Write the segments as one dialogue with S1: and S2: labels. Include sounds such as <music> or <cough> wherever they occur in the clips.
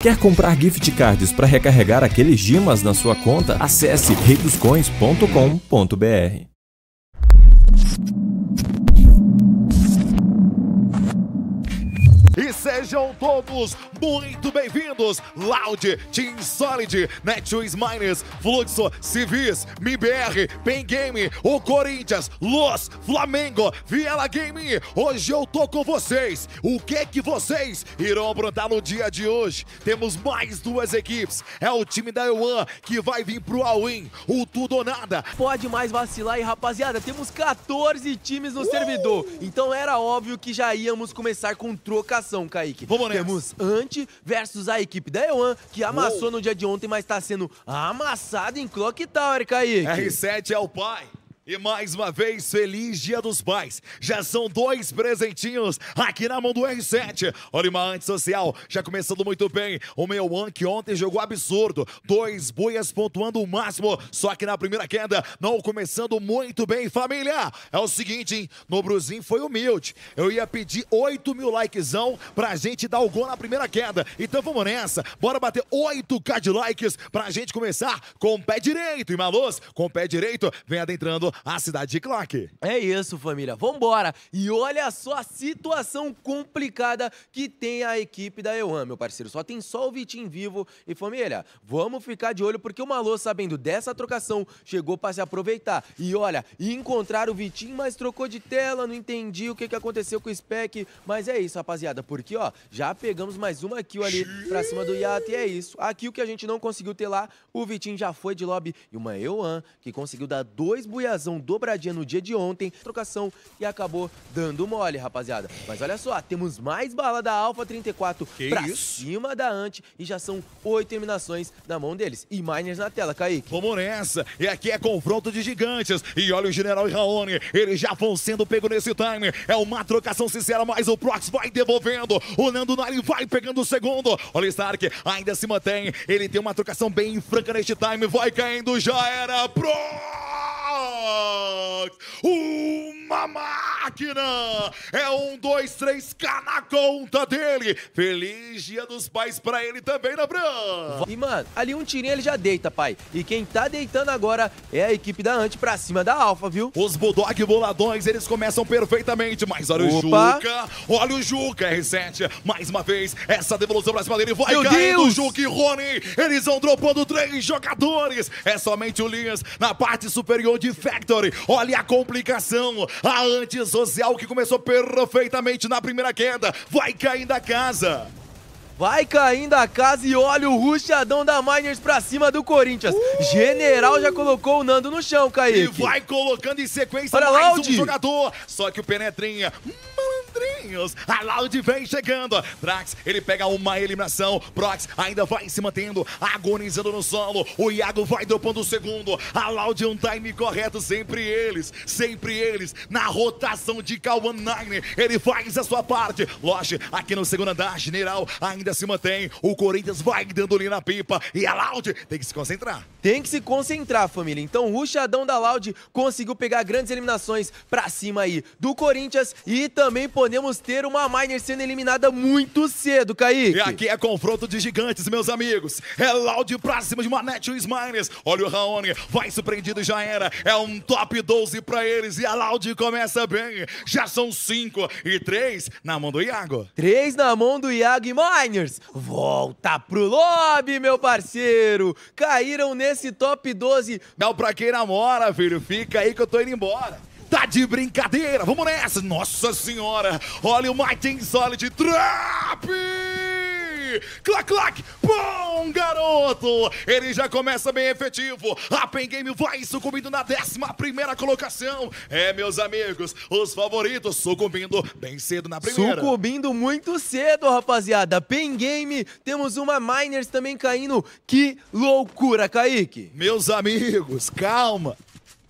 S1: Quer comprar gift cards para recarregar aqueles dimas na sua conta? Acesse reidoscoins.com.br.
S2: sejam todos muito bem-vindos! Loud, Team Solid, Netshoes Miners, Fluxo, Civis, MIBR, Pen Game, o Corinthians, Los, Flamengo, Viela Game. Hoje eu tô com vocês. O que que vocês irão aprontar no dia de hoje? Temos mais duas equipes. É o time da Yuan que vai vir pro All-In, o tudo ou nada.
S3: Pode mais vacilar e rapaziada, temos 14 times no servidor. Então era óbvio que já íamos começar com trocação, Kaique.
S2: Vamos nessa.
S3: Temos Ant versus a equipe da Ewan, que amassou no dia de ontem, mas tá sendo amassado em Clock Tower, Kaique.
S2: R7 é o pai. E mais uma vez, feliz Dia dos Pais. Já são dois presentinhos aqui na mão do R7. Olha uma antissocial, já começando muito bem. O meu One que ontem jogou absurdo. Dois boias pontuando o máximo, só que na primeira queda, não começando muito bem, família. É o seguinte, hein? No Bruzinho foi humilde. Eu ia pedir 8 mil likezão pra gente dar o gol na primeira queda. Então vamos nessa. Bora bater 8k de likes pra gente começar com o pé direito. E Malôs, com o pé direito, vem adentrando a cidade de Clark.
S3: É isso, família. Vambora! E olha só a situação complicada que tem a equipe da Ewan, meu parceiro. Só tem só o Vitinho vivo. E família, vamos ficar de olho porque o Malô, sabendo dessa trocação, chegou para se aproveitar. E olha, encontrar o Vitinho, mas trocou de tela, não entendi o que, que aconteceu com o Spec. Mas é isso, rapaziada, porque ó, já pegamos mais uma kill ali pra cima do Yato e é isso. Aqui o que a gente não conseguiu ter lá, o Vitinho já foi de lobby. E uma Ewan que conseguiu dar dois buiazão dobradinha no dia de ontem, trocação e acabou dando mole, rapaziada. Mas olha só, temos mais bala da Alpha 34
S2: Que
S3: pra
S2: isso?
S3: cima da Ant e já são oito eliminações na mão deles. E miners na tela, Kaique.
S2: Vamos nessa. E aqui é confronto de gigantes. E olha o General e Raoni. Eles já vão sendo pego nesse time. É uma trocação sincera, mas o Prox vai devolvendo. O Nando Nari vai pegando o segundo. Olha o Stark, ainda se mantém. Ele tem uma trocação bem franca neste time. Vai caindo, já era. Prox! Uma máquina! É um, dois, três, K na conta dele. Feliz Dia dos Pais pra ele também, né, Bran?
S3: E, mano, ali um tirinho ele já deita, pai. E quem tá deitando agora é a equipe da Ant pra cima da Alpha, viu?
S2: Os Bulldog boladões, eles começam perfeitamente, mas olha
S3: Opa.
S2: o Juca, olha o Juca, R7, mais uma vez, essa devolução pra cima dele, vai
S3: Meu
S2: caindo o
S3: Deus!
S2: Juca e Rony, eles vão dropando três jogadores, é somente o Linhas na parte superior de Factory, olha a complicação, a antissocial que começou perfeitamente na primeira queda, vai caindo a casa.
S3: Vai caindo a casa e olha o ruxadão da Miners pra cima do Corinthians. General já colocou o Nando no chão,
S2: E
S3: Kaique.
S2: vai colocando em sequência
S3: Olha,
S2: mais
S3: Loud.
S2: um jogador. Só que o Penetrinha, malandrinhos, a Loud vem chegando. Drax, ele pega uma eliminação. Prox ainda vai se mantendo, agonizando no solo. O Iago vai dropando o segundo. A Loud um time correto, sempre eles, sempre eles. Na rotação de Kawan Nine, ele faz a sua parte. Loche, aqui no segundo andar, general, ainda se mantém. O Corinthians vai dando ali na pipa. E a Loud tem que se concentrar.
S3: Tem que se concentrar, família. Então o ruxadão da Loud conseguiu pegar grandes eliminações pra cima aí do Corinthians. E também podemos ter uma Miner sendo eliminada muito cedo, Kaique.
S2: E aqui é confronto de gigantes, meus amigos. É Loud pra cima de uma Netshoes Miners. Olha o Raoni, vai surpreendido, já era. É um top 12 pra eles. E a Loud começa bem. Já são 5 e 3 na mão do Iago.
S3: Três na mão do Iago e Miners. Volta pro lobby, meu parceiro. Caíram nesse top 12.
S2: Não pra quem namora, filho. Fica aí que eu tô indo embora. Tá de brincadeira, vamos nessa! Nossa senhora! Olha o Mighty Solid Trap! Clac, clac! Bom, garoto! Ele já começa bem efetivo. A Pen Game vai sucumbindo na 11 colocação. É, meus amigos, os favoritos sucumbindo bem cedo na primeira.
S3: Sucumbindo muito cedo, rapaziada. Pen Game, temos uma Miners também caindo. Que loucura, Kaique.
S2: Meus amigos, calma.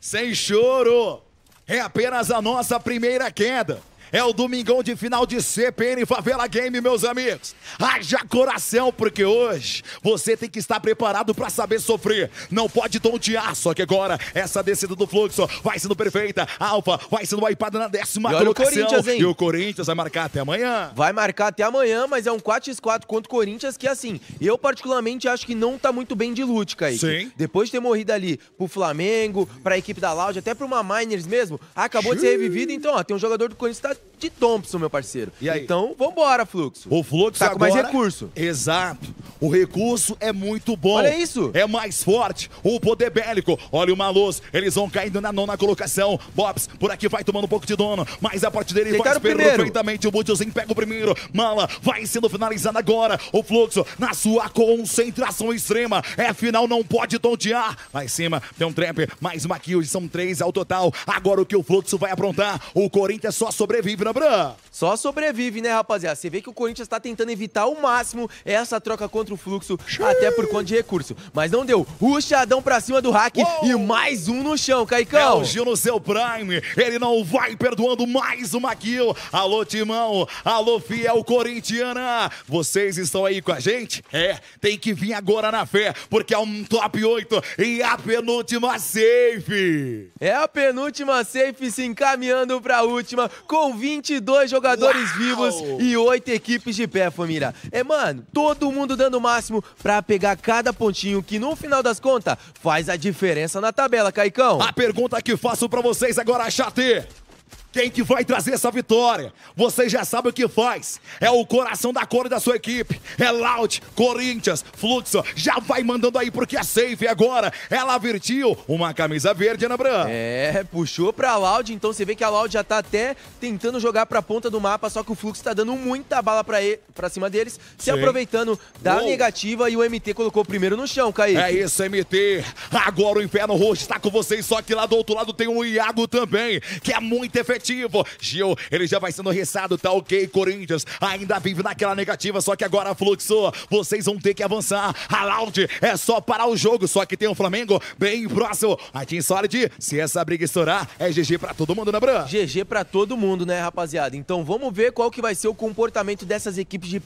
S2: Sem choro. É apenas a nossa primeira queda. É o domingão de final de CPN Favela Game, meus amigos. Haja coração, porque hoje você tem que estar preparado para saber sofrer. Não pode tontear, só que agora essa descida do fluxo vai sendo perfeita. Alfa vai sendo wipada na décima
S3: E o
S2: colocação.
S3: Corinthians, hein?
S2: E o Corinthians vai marcar até amanhã.
S3: Vai marcar até amanhã, mas é um 4x4 contra o Corinthians que, assim, eu particularmente acho que não tá muito bem de loot, Kaique.
S2: Sim.
S3: Depois de ter morrido ali pro Flamengo, pra equipe da Loud, até pra uma Miners mesmo, acabou de ser revivido. Então, ó, tem um jogador do Corinthians que tá de Thompson, meu parceiro.
S2: E aí?
S3: Então, vambora, Fluxo.
S2: O fluxo
S3: Tá com
S2: agora...
S3: mais recurso.
S2: Exato. O recurso é muito bom.
S3: Olha isso.
S2: É mais forte. O poder bélico. Olha o Maluz. Eles vão caindo na nona colocação. Bobs por aqui vai tomando um pouco de dono. Mas a parte dele
S3: Tentaram
S2: faz perfeitamente. O Butiozinho pega o primeiro. Mala vai sendo finalizado agora. O fluxo na sua concentração extrema. É final, não pode tontear. Lá em cima tem um trap. Mais uma kill. São três ao total. Agora o que o fluxo vai aprontar? O Corinthians só sobrevive, né, Bran?
S3: Só sobrevive, né, rapaziada? Você vê que o Corinthians tá tentando evitar ao máximo essa troca contra o fluxo, até por conta de recurso. Mas não deu. Ruxadão pra cima do hack
S2: Uou!
S3: e mais um no chão,
S2: É
S3: Caicão.
S2: o Gil no seu prime, ele não vai perdoando mais uma kill. Alô, Timão, alô, fiel corintiana. Vocês estão aí com a gente? É, tem que vir agora na fé, porque é um top 8 e a penúltima safe.
S3: É a penúltima safe se encaminhando pra última, com 22 jogadores
S2: Uau!
S3: vivos e 8 equipes de pé, família. É, mano, todo mundo dando o máximo pra pegar cada pontinho, que no final das contas faz a diferença na tabela, Caicão.
S2: A pergunta que faço pra vocês agora, chat. Quem que vai trazer essa vitória? Vocês já sabem o que faz. É o coração da cor da sua equipe. É Loud, Corinthians, Fluxo. Já vai mandando aí porque é safe agora. Ela vertiu uma camisa verde, Ana Bran.
S3: É, puxou pra Loud, então você vê que a Loud já tá até tentando jogar pra ponta do mapa, só que o Fluxo tá dando muita bala pra, ele, pra cima deles, se
S2: Sim.
S3: aproveitando da
S2: Uou.
S3: negativa e o MT colocou o primeiro no chão, Kaique.
S2: É isso, MT. Agora o Inferno Roxo está com vocês, só que lá do outro lado tem o Iago também, que é muito efetivo. Gil, ele já vai sendo ressado, tá ok, Corinthians. Ainda vive naquela negativa, só que agora fluxou. Vocês vão ter que avançar. A Loud é só parar o jogo, só que tem o Flamengo bem próximo. A Team Solid, se essa briga estourar, é GG pra todo mundo, né, Bran?
S3: GG pra todo mundo, né, rapaziada? Então vamos ver qual que vai ser o comportamento dessas equipes de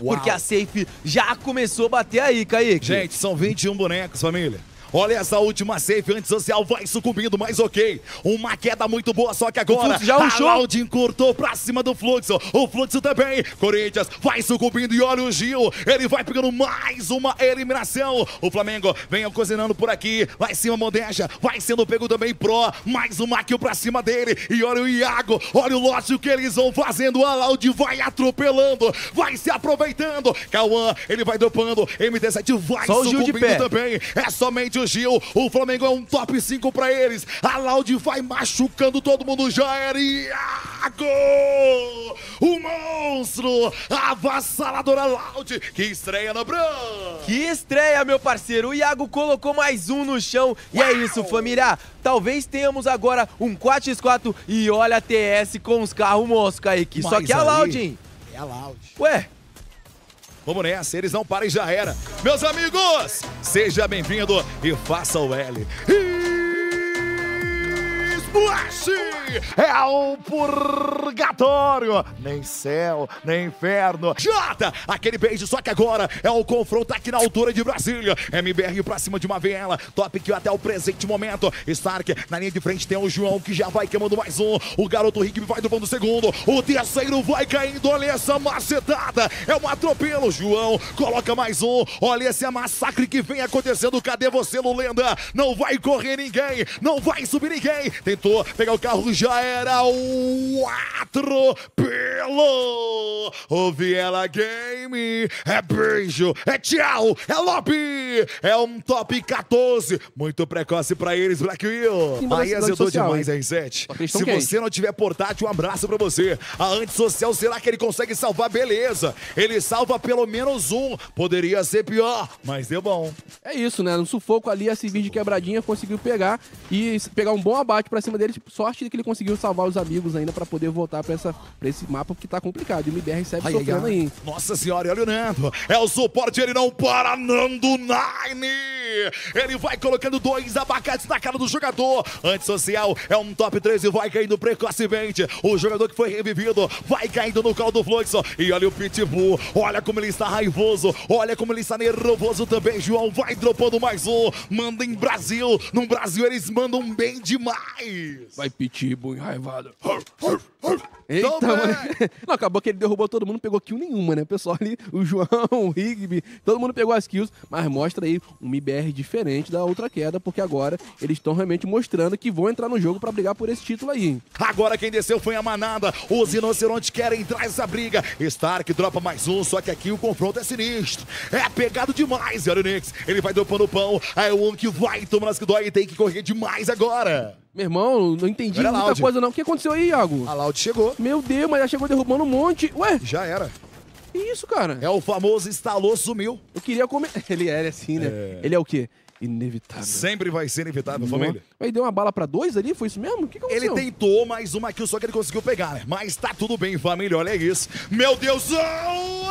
S2: Uau.
S3: porque a Safe já começou a bater aí, Kaique.
S2: Gente, são 21 bonecos, família. Olha essa última safe antissocial, vai sucumbindo, mas ok. Uma queda muito boa, só que agora
S3: já
S2: a. Loud encurtou pra cima do Fluxo. O Fluxo também. Corinthians vai sucumbindo e olha o Gil. Ele vai pegando mais uma eliminação. O Flamengo vem cozinhando por aqui. Em cima, Modeja. Vai sendo pego também Pro. Mais uma kill pra cima dele. E olha o Iago. Olha o lote que eles vão fazendo. A Loud vai atropelando. Vai se aproveitando. Cauã, ele vai dropando. MT7 vai
S3: Só o
S2: sucumbindo também. É somente o Gil. O Flamengo é um top 5 pra eles. A Loud vai machucando todo mundo. Já Iago! O monstro! A avassaladora Loud que estreia no Bran!
S3: Que estreia, meu parceiro! O Iago colocou mais um no chão. E é isso, família. Talvez tenhamos agora um 4x4 e olha a TS com os carros monstros, Kaique. Só
S2: Mas
S3: que a
S2: ali-
S3: Loud, hein?
S2: É a Loud.
S3: Ué,
S2: Vamos nessa, eles não param e já era. Meus amigos, seja bem-vindo e faça o L. Splash! É o purgatório! Nem céu, nem inferno. Jota! Aquele beijo, só que agora é o confronto aqui na altura de Brasília. MBR pra cima de uma viela. Top que até o presente momento. Stark na linha de frente tem o João que já vai queimando mais um. O garoto Rigby vai dropando o segundo. O terceiro vai caindo. Olha essa macetada. É um atropelo. João coloca mais um. Olha esse massacre que vem acontecendo. Cadê você, Lulenda? Não vai correr ninguém. Não vai subir ninguém. Tentou pegar o carro. Já era o atropelo. O Viela Game. É beijo. É tchau. É lobby. É um top 14. Muito precoce pra eles, Black Will. Aí azedou demais,
S4: hein?
S2: R7.
S4: Só que eles tão
S2: Se
S4: quentes.
S2: você não tiver portátil, um abraço pra você. A antissocial, será que ele consegue salvar? Beleza. Ele salva pelo menos um. Poderia ser pior, mas deu bom.
S4: É isso, né? No sufoco ali, esse vídeo de quebradinha conseguiu pegar e pegar um bom abate pra cima dele. Tipo, sorte que ele conseguiu salvar os amigos ainda pra poder voltar pra, essa, pra esse mapa que tá complicado. E o MBR recebe
S2: Ai, ai,
S4: sofrendo
S2: ai.
S4: aí.
S2: Nossa senhora, olha o Nando. É o suporte, ele não para. Nando Nine. Ele vai colocando dois abacates na cara do jogador. Antissocial é um top 13, vai caindo precocemente. O jogador que foi revivido vai caindo no colo do fluxo. E olha o Pitbull, olha como ele está raivoso, olha como ele está nervoso também. João vai dropando mais um. Manda em Brasil. No Brasil eles mandam bem demais.
S4: Vai Pitbull enraivado. Eita,
S2: Então,
S4: mano.
S2: é.
S4: Não, acabou que ele derrubou todo mundo, pegou kill nenhuma, né? O pessoal ali, o João, o Rigby, todo mundo pegou as kills, mas mostra aí um MBR diferente da outra queda, porque agora eles estão realmente mostrando que vão entrar no jogo pra brigar por esse título aí.
S2: Agora quem desceu foi a manada. Os rinocerontes querem entrar nessa briga. Stark dropa mais um, só que aqui o confronto é sinistro. É pegado demais. E olha o Nix, ele vai dropando o pão. Aí o um que vai tomando as que dói e tem que correr demais agora.
S4: Meu irmão, não entendi
S2: Olha,
S4: muita coisa não. O que aconteceu aí, Iago?
S2: A Loud chegou.
S4: Meu Deus, mas já chegou derrubando um monte. Ué,
S2: Já era.
S4: que isso, cara?
S2: É o famoso instalou, sumiu.
S4: Eu queria comer... <laughs> Ele é assim, né? Ele é o quê? Inevitável.
S2: Sempre vai ser inevitável, família.
S4: Mas deu uma bala pra dois ali? Foi isso mesmo? O que que
S2: Ele
S4: aconteceu?
S2: tentou mais uma kill, só que ele conseguiu pegar, né? Mas tá tudo bem, família, olha isso. Meu Deus, Oni!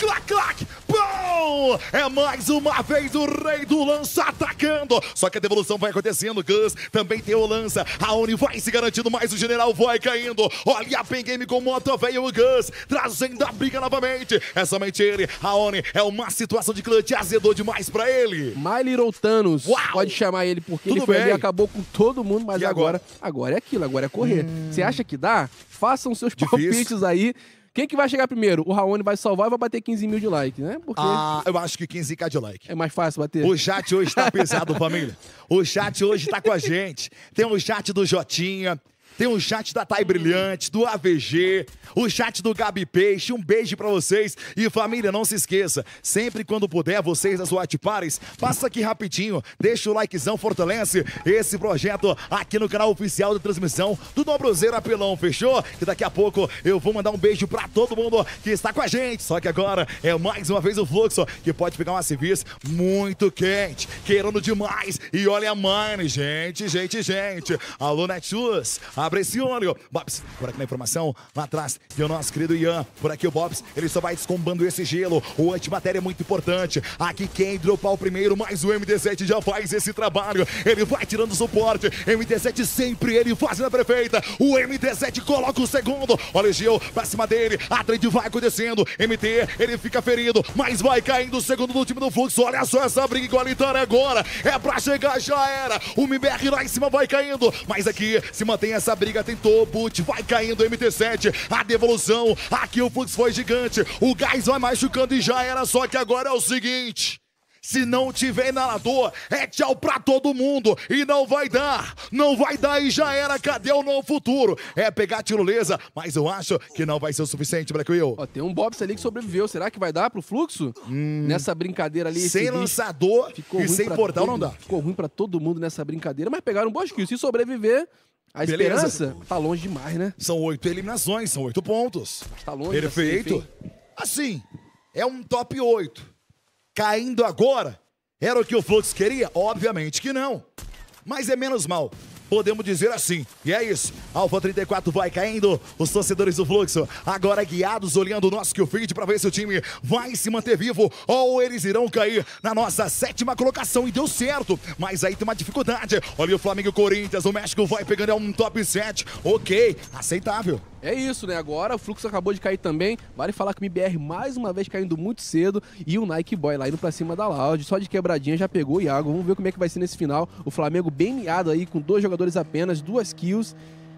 S2: Clac, clac, pão! É mais uma vez o rei do lança atacando. Só que a devolução vai acontecendo, Gus também tem o lança. A Oni vai se garantindo, mas o general vai caindo. Olha a Pen Game com moto, veio o Gus, trazendo a briga novamente. É somente ele, a Oni, é uma situação de clutch, azedou demais pra ele.
S4: My Little Thanos.
S2: Uau!
S4: Pode chamar ele, porque
S2: Tudo
S4: ele foi ali
S2: bem.
S4: e acabou com todo mundo, mas agora,
S2: agora? Hum.
S4: agora é aquilo, agora é correr. Você acha que dá? Façam seus
S2: Difícil.
S4: palpites aí. Quem que vai chegar primeiro? O Raoni vai salvar e vai bater 15 mil de like, né? Porque
S2: Ah, eu acho que 15k de like.
S4: é mais fácil bater.
S2: O chat hoje tá pesado, família. O chat hoje tá com a gente. Tem o chat do Jotinha, tem o chat da Thay Brilhante, do AVG, o chat do Gabi Peixe. Um beijo pra vocês. E família, não se esqueça, sempre quando puder, vocês das Pares, passa aqui rapidinho, deixa o likezão, fortalece esse projeto aqui no canal oficial de transmissão do Dobrozeiro Apelão, fechou? Que daqui a pouco eu vou mandar um beijo pra todo mundo que está com a gente. Só que agora é mais uma vez o fluxo que pode pegar uma civis muito quente, queirando demais. E olha a mine, gente, gente, gente. Alô, Netshoes, abre olho. Bobs, por aqui na informação, lá atrás tem o nosso querido Ian. Por aqui o Bobs, ele só vai descombando esse gelo. O antimatéria é muito importante. Aqui quem dropar o primeiro, mas o MD7 já faz esse trabalho. Ele vai tirando suporte. MD7 sempre ele fazendo a prefeita. O MD7 coloca o segundo. Olha o Gil pra cima dele. A trade vai acontecendo. MT, ele fica ferido, mas vai caindo o segundo do time do fluxo. Olha só essa briga igualitária agora. É pra chegar, já era. O MBR lá em cima vai caindo. Mas aqui se mantém essa briga. Tentou, boot, vai caindo. MT7, a devolução. Aqui o fluxo foi gigante. O gás vai machucando e já era. Só que agora é o seguinte. Se não tiver inalador, é tchau pra todo mundo. E não vai dar. Não vai dar e já era. Cadê o novo futuro? É pegar tirolesa, mas eu acho que não vai ser o suficiente, Black Will.
S4: Ó, tem um Bobs ali que sobreviveu. Será que vai dar pro fluxo? Nessa brincadeira ali.
S2: Sem lançador
S4: ficou
S2: e sem portal
S4: todo-
S2: não dá.
S4: Ficou ruim pra todo mundo nessa brincadeira, mas pegaram um boas kills. Se sobreviver, a
S2: Beleza.
S4: esperança tá longe demais, né?
S2: São oito eliminações, são oito pontos.
S4: Tá longe. safe,
S2: Perfeito. Assim, é um top 8. Caindo agora, era o que o Flux queria? Obviamente que não. Mas é menos mal. Podemos dizer assim. E é isso. Alfa 34 vai caindo. Os torcedores do Fluxo agora guiados, olhando o nosso feed pra ver se o time vai se manter vivo ou eles irão cair na nossa sétima colocação. E deu certo. Mas aí tem uma dificuldade. Olha o Flamengo e o Corinthians. O México vai pegando é um top 7. Ok, aceitável.
S4: É isso, né? Agora o fluxo acabou de cair também. Vale falar que o MBR mais uma vez caindo muito cedo. E o Nike Boy lá indo pra cima da Loud. Só de quebradinha já pegou o Iago. Vamos ver como é que vai ser nesse final. O Flamengo bem miado aí, com dois jogadores apenas, duas kills.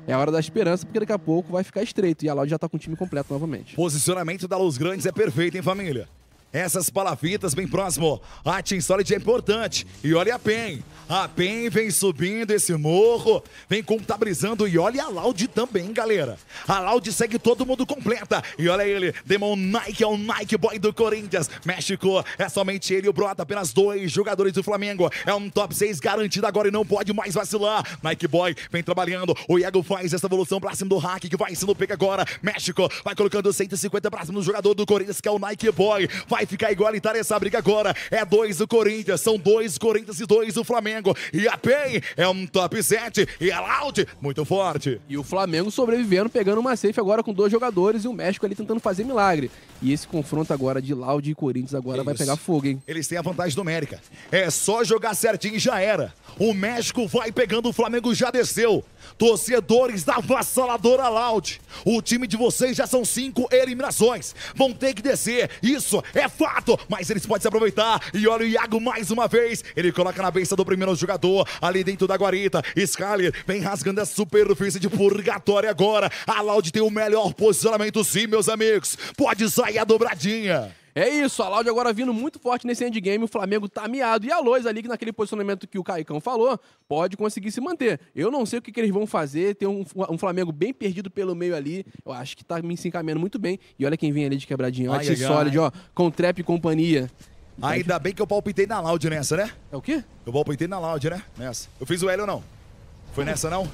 S4: É a hora da esperança, porque daqui a pouco vai ficar estreito. E a Loud já tá com o time completo novamente.
S2: Posicionamento da Luz Grandes é perfeito, hein, família? Essas palafitas bem próximo. A Team Solid é importante. E olha a PEN. A PEN vem subindo esse morro, vem contabilizando. E olha a Loud também, galera. A Loud segue todo mundo completa. E olha ele, Demon Nike é o Nike Boy do Corinthians. México é somente ele e o Brota, apenas dois jogadores do Flamengo. É um top 6 garantido agora e não pode mais vacilar. Nike Boy vem trabalhando. O Iago faz essa evolução pra cima do hack que vai sendo pego agora. México vai colocando 150 pra cima do jogador do Corinthians, que é o Nike Boy. Vai vai ficar igualitária essa briga agora. É dois do Corinthians, são dois Corinthians e dois do Flamengo. E a PEN é um top 7 e a Loud muito forte.
S4: E o Flamengo sobrevivendo, pegando uma safe agora com dois jogadores e o México ali tentando fazer milagre. E esse confronto agora de Loud e Corinthians agora
S2: Que
S4: vai
S2: isso.
S4: pegar fogo, hein?
S2: Eles têm a vantagem numérica. É só jogar certinho e já era. O México vai pegando, o Flamengo já desceu. Torcedores da avassaladora Loud. O time de vocês já são cinco eliminações. Vão ter que descer. Isso é fato. Mas eles podem se aproveitar. E olha o Iago mais uma vez. Ele coloca na beça do primeiro jogador. Ali dentro da guarita. Skyler vem rasgando a superfície de purgatório agora. A Loud tem o melhor posicionamento sim, meus amigos. Pode sair a dobradinha.
S4: É isso, a Loud agora vindo muito forte nesse endgame, o Flamengo tá miado. E a Lois ali, que naquele posicionamento que o Caicão falou, pode conseguir se manter. Eu não sei o que, que eles vão fazer, tem um, um Flamengo bem perdido pelo meio ali. Eu acho que tá me se encaminhando muito bem. E olha quem vem ali de quebradinha,
S2: ai.
S4: sólido, ó, com Trap e companhia.
S2: Ainda bem que eu palpitei na Loud nessa, né?
S4: É o quê?
S2: Eu palpitei na Loud, né? Nessa. Eu fiz o L ou não? Foi nessa, não?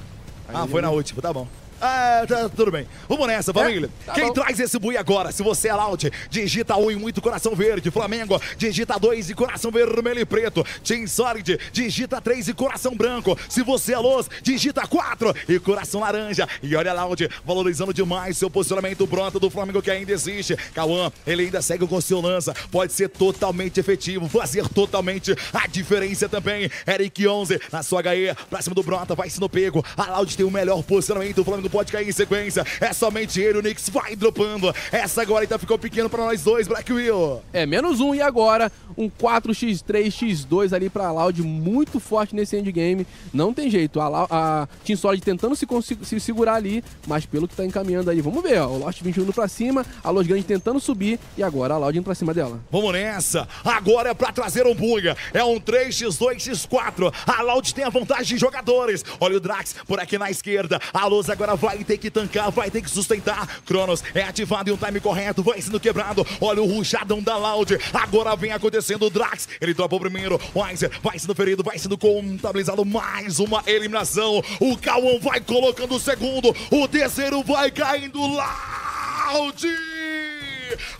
S2: Ah, foi na última, tá bom. Ah, tá tudo bem. Vamos nessa, família.
S4: Tá
S2: Quem
S4: bom.
S2: traz esse bui agora? Se você é Loud, digita 1 e muito coração verde. Flamengo, digita 2 e coração vermelho e preto. Team Solid, digita 3 e coração branco. Se você é Luz, digita 4 e coração laranja. E olha Loud, valorizando demais seu posicionamento pronto do Flamengo que ainda existe. Cauã, ele ainda segue com seu lança. Pode ser totalmente efetivo, fazer totalmente a diferença também. Eric 11 na sua HE, pra cima do Brota, vai sendo pego. A Loud tem o melhor posicionamento, o Flamengo pode cair em sequência. É somente ele, o Knicks vai dropando. Essa agora ainda ficou pequeno pra nós dois, Black Will.
S4: É, menos um. E agora, um 4x3, x2 ali pra Loud, muito forte nesse endgame. Não tem jeito. A, a Team Solid tentando se, se segurar ali, mas pelo que tá encaminhando aí. Vamos ver, ó. O Lost 21 indo pra cima, a Los Grande tentando subir e agora a Loud indo pra cima dela.
S2: Vamos nessa. Agora é pra trazer um buga. É um 3x2x4. A Loud tem a vantagem de jogadores. Olha o Drax por aqui na esquerda. A Luz agora vai ter que tancar, vai ter que sustentar. Cronos é ativado em um time correto, vai sendo quebrado. Olha o ruxadão da Loud. Agora vem acontecendo o Drax. Ele dropa o primeiro. Weiser vai sendo ferido, vai sendo contabilizado. Mais uma eliminação. O Cauã vai colocando o segundo. O terceiro vai caindo. Loud!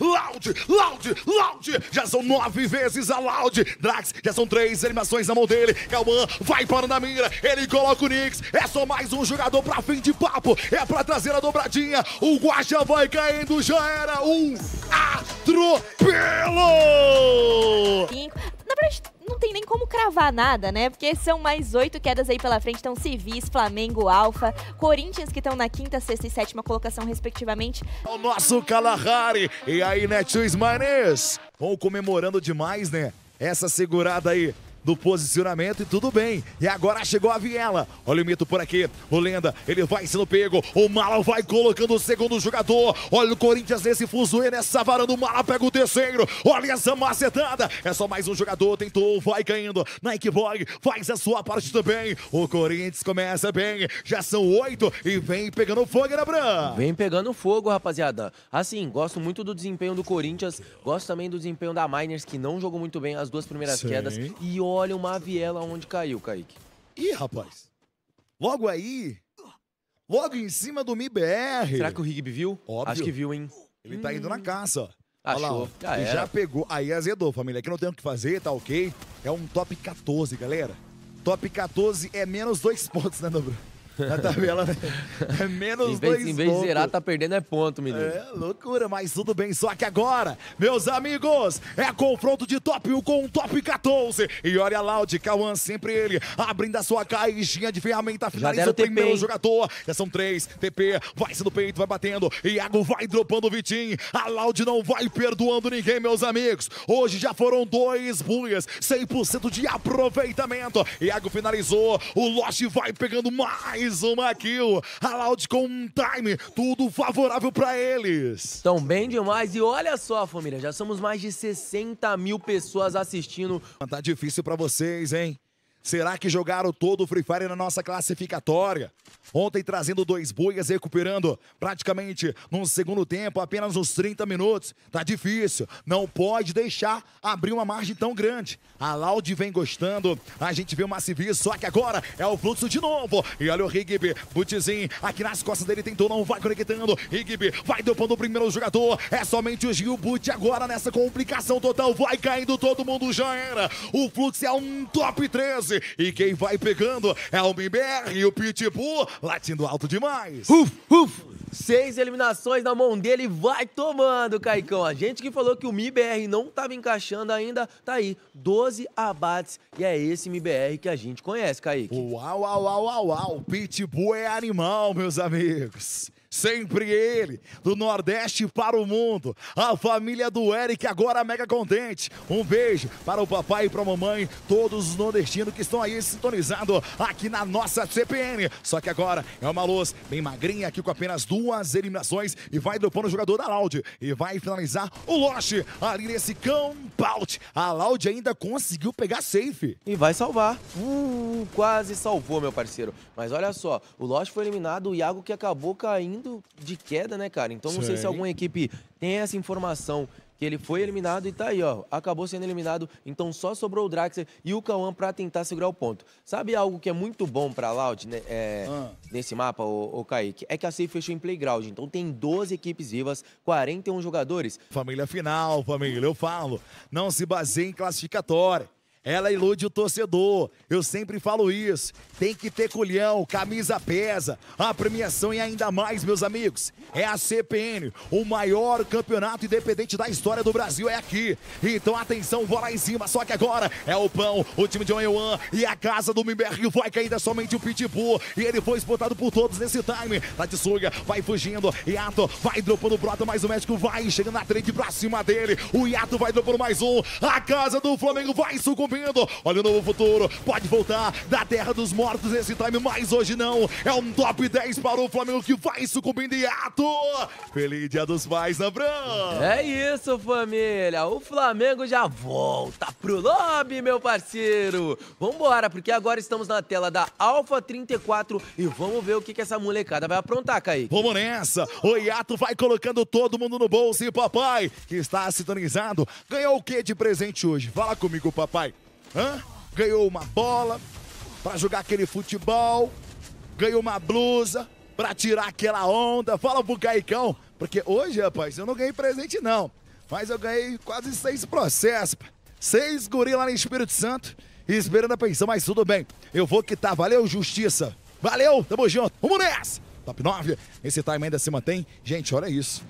S2: Loud, Loud, Loud! Já são nove vezes a Loud. Drax, já são três eliminações na mão dele. Cauã vai para na mira. Ele coloca o Knicks. É só mais um jogador pra fim de papo. É pra trazer a dobradinha. O Guaxa vai caindo. Já era um atropelo!
S5: Na verdade, não tem nem como cravar nada, né? Porque são mais oito quedas aí pela frente. Então, Civis, Flamengo, Alfa, Corinthians, que estão na quinta, sexta e sétima colocação, respectivamente.
S2: O nosso Kalahari. E aí, Netshoes Manes? Vão comemorando demais, né? Essa segurada aí do posicionamento e tudo bem. E agora chegou a Viela. Olha o mito por aqui. O Lenda, ele vai sendo pego. O Mala vai colocando o segundo jogador. Olha o Corinthians nesse fuzuê, nessa varanda. O Mala pega o terceiro. Olha essa macetada. É só mais um jogador. Tentou, vai caindo. Nike Boy faz a sua parte também. O Corinthians começa bem. Já são oito e vem pegando fogo, né, Bran?
S3: Vem pegando fogo, rapaziada. Assim, gosto muito do desempenho do Corinthians, gosto também do desempenho da Miners, que não jogou muito bem as duas primeiras
S2: Sim.
S3: quedas. E olha uma viela onde caiu, Kaique.
S2: Ih, rapaz. Logo aí. Logo em cima do MIBR.
S3: Será que o Rigby viu?
S2: Óbvio.
S3: Acho que viu, hein?
S2: Ele tá indo na caça, ó. Olha lá,
S3: Achou.
S2: ó.
S3: Já
S2: já pegou. Aí azedou, família. Aqui não tem o que fazer, tá ok? É um top 14, galera. Top 14 é menos dois <laughs> pontos, né, Dobro? Na tabela, né? É menos
S3: Em
S2: dois
S3: vez, em vez de
S2: pontos.
S3: zerar, tá perdendo é ponto, menino.
S2: É, loucura, mas tudo bem. Só que agora, meus amigos, é confronto de top 1 com top 14. E olha a Loud, Cauã, sempre ele, abrindo a sua caixinha de ferramenta, finaliza o primeiro
S3: TP, hein?
S2: jogador. Já são três, TP, vai sendo peito, vai batendo. Iago vai dropando o Vitinho. A Loud não vai perdoando ninguém, meus amigos. Hoje já foram dois buias, 100% de aproveitamento. Iago finalizou, o Lost vai pegando mais uma kill. A Loud com um time, tudo favorável pra eles.
S3: Estão bem demais. E olha só, família, já somos mais de 60 mil pessoas assistindo.
S2: Tá difícil pra vocês, hein? Será que jogaram todo o Free Fire na nossa classificatória? Ontem trazendo dois boias, recuperando praticamente num segundo tempo, apenas uns 30 minutos. Tá difícil. Não pode deixar abrir uma margem tão grande. A Loud vem gostando. A gente vê o Massivis, só que agora é o fluxo de novo. E olha o Rigby, Butzinho, aqui nas costas dele tentou, não vai conectando. Rigby vai dopando o primeiro jogador. É somente o Gil But agora nessa complicação total. Vai caindo todo mundo, já era. O fluxo é um top 13. E quem vai pegando é o MBR e o Pitbull latindo alto demais.
S3: Uf, uf. Seis eliminações na mão dele, vai tomando, Caicão. A gente que falou que o MIBR não estava encaixando ainda, tá aí, 12 abates. E é esse MIBR que a gente conhece, Kaique.
S2: Uau, uau, uau, uau, uau. Pitbull é animal, meus amigos. Sempre ele, do Nordeste para o mundo. A família do Eric agora mega contente. Um beijo para o papai e para a mamãe, todos os nordestinos que estão aí sintonizados aqui na nossa CPN. Só que agora é uma luz bem magrinha aqui com apenas duas eliminações e vai dropando o jogador da Loud e vai finalizar o Lost ali nesse compound. A Loud ainda conseguiu pegar safe.
S3: E vai salvar. Uh, quase salvou, meu parceiro. Mas olha só, o Lost foi eliminado, o Iago que acabou caindo de queda, né, cara? Então não sei se
S2: Sim.
S3: alguma equipe tem essa informação que ele foi eliminado e tá aí, ó. Acabou sendo eliminado, então só sobrou o Draxler e o Cauã pra tentar segurar o ponto. Sabe algo que é muito bom pra Loud, né? é,
S2: Ah.
S3: nesse mapa, o, Kaique? É que a Safe fechou em playground, então tem 12 equipes vivas, 41 jogadores.
S2: Família final, família, eu falo. Não se baseie em classificatória. Ela ilude o torcedor. Eu sempre falo isso. Tem que ter culhão, camisa pesa. A premiação e ainda mais, meus amigos. É a CPN, o maior campeonato independente da história do Brasil é aqui. Então atenção, vou lá em cima. Só que agora é o Pão, o time de Oewan e a casa do Mimberg vai cair ainda somente o Pitbull. E ele foi exportado por todos nesse time. Tatsuga vai fugindo. Yato vai dropando brota, mas o médico vai chegando na trade pra cima dele. O Yato vai dropando mais um. A casa do Flamengo vai sucumbindo. Olha o novo futuro. Pode voltar da terra dos mortos nesse time, mas hoje não. É um top 10 para o Flamengo que vai sucumbindo. Yato! Feliz Dia dos Pais, Abrão!
S3: É isso, família. O Flamengo já volta pro lobby, meu parceiro. Vambora, porque agora estamos na tela da Alpha 34 e vamos ver o que, que essa molecada vai aprontar, Kaique.
S2: Vamos nessa! O Yato vai colocando todo mundo no bolso e papai, que está sintonizado, ganhou o que de presente hoje? Fala comigo, papai. Hã? Ganhou uma bola pra jogar aquele futebol, ganhou uma blusa pra tirar aquela onda. Fala pro Caicão, porque hoje, rapaz, eu não ganhei presente não, mas eu ganhei quase seis processos. Seis guri lá no Espírito Santo, esperando a pensão, mas tudo bem. Eu vou quitar, valeu, justiça. Valeu, tamo junto. Vamos nessa! Top 9, esse time ainda se mantém. Gente, olha isso.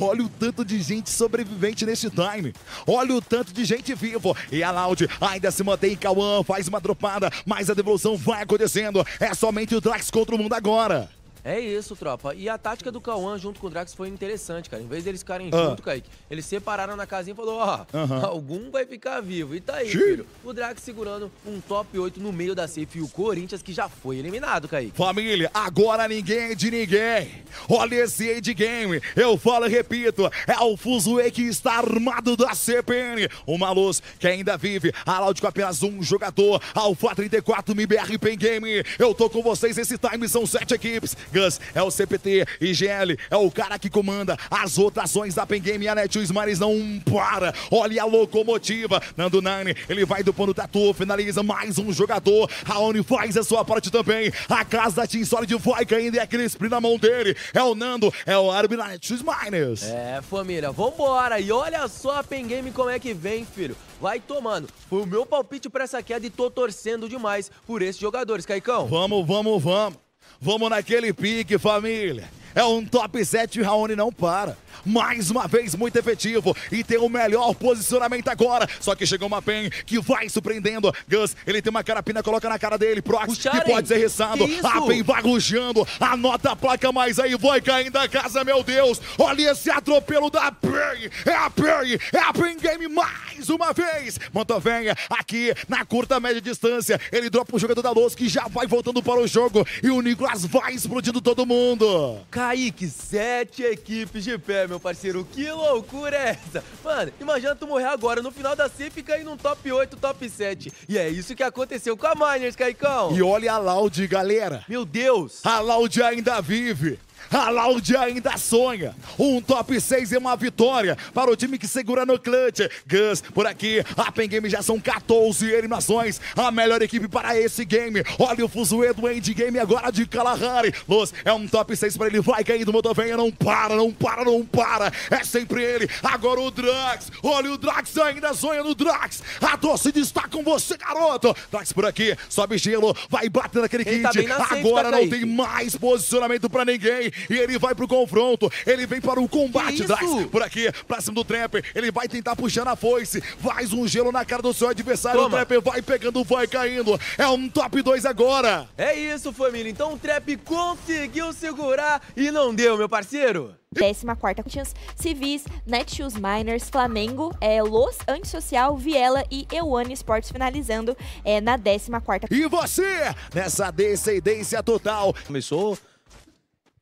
S2: Olha o tanto de gente sobrevivente nesse time. Olha o tanto de gente vivo. E a Loud ainda se mantém. Cauã faz uma dropada, mas a devolução vai acontecendo. É somente o Drax contra o mundo agora.
S3: É isso, tropa. E a tática do Cauã junto com o Drax foi interessante, cara. Em vez deles ficarem
S2: Ah.
S3: junto, Kaique, eles separaram na casinha e falou, ó,
S2: Aham. <laughs>
S3: algum vai ficar vivo. E tá aí, filho. O Drax segurando um top 8 no meio da safe e o Corinthians que já foi eliminado, Kaique.
S2: Família, agora ninguém é de ninguém. Olha esse end game. Eu falo e repito, é o Fuzue que está armado da CPN. Uma luz que ainda vive. A Loud com apenas um jogador. Alpha 34, MBR Pen Game. Eu tô com vocês, esse time são sete equipes. Gus é o CPT, IGL é o cara que comanda as rotações da Pen Game. E a Netshoes Mares não para. Olha a locomotiva. Nando Nine, ele vai do pano tatu, finaliza mais um jogador. Raoni faz a sua parte também. A casa da Team Solid vai caindo e aquele sprint na mão dele. É o Nando, é o árbitro da Netshoes Miners.
S3: É, família, vambora! E olha só a Pen Game como é que vem, filho. Vai tomando. Foi o meu palpite pra essa queda e tô torcendo demais por esses jogadores, Caicão.
S2: Vamos, vamos, vamos. Vamos naquele pique, família. É um top 7 e Raoni não para. Mais uma vez, muito efetivo. E tem o melhor posicionamento agora. Só que chegou uma PEN que vai surpreendendo. Gus, ele tem uma carapina, coloca na cara dele. Prox, que pode ser ressado.
S3: Isso?
S2: A PEN vai ruxando. Anota a placa, mas aí vai caindo a casa, meu Deus. Olha esse atropelo da PEN. É a PEN. É a PEN Game mais uma vez. Montovenha aqui na curta média distância. Ele dropa o jogador da Luz que já vai voltando para o jogo. E o Nicolas vai explodindo todo mundo.
S3: Kaique, sete equipes de pé, meu parceiro. Que loucura é essa? Mano, imagina tu morrer agora, no final da C fica aí num top 8, top 7. E é isso que aconteceu com a Miners, Caicão.
S2: E olha a Loud, galera.
S3: Meu Deus.
S2: A Loud ainda vive. A Loud ainda sonha. Um top 6 e uma vitória para o time que segura no clutch. Gus, por aqui. A Pen Game já são 14 eliminações. A melhor equipe para esse game. Olha o fuzuê do endgame agora de Kalahari. Luz é um top 6 para ele. Vai caindo, Motovenha. Não para, não para, não para. É sempre ele. Agora o Drax. Olha o Drax ainda sonha no Drax. A torcida está com você, garoto. Drax por aqui. Sobe gelo. Vai bater naquele
S3: Ele
S2: kit.
S3: tá
S2: agora
S3: tá,
S2: não tem mais posicionamento pra ninguém. E ele vai pro confronto. Ele vem para o combate, Drax. Por aqui, pra cima do Trapper. Ele vai tentar puxar na foice. Faz um gelo na cara do seu adversário.
S3: Toma.
S2: O Trapper vai pegando, vai caindo. É um top 2 agora.
S3: É isso, família. Então o Trap conseguiu segurar e não deu, meu parceiro.
S5: 14 Corinthians, Civis, Netshoes Miners, Flamengo, é, Los, Antissocial, Viela e Euane Sports finalizando é, na 14
S2: E você, nessa descendência total.
S6: Começou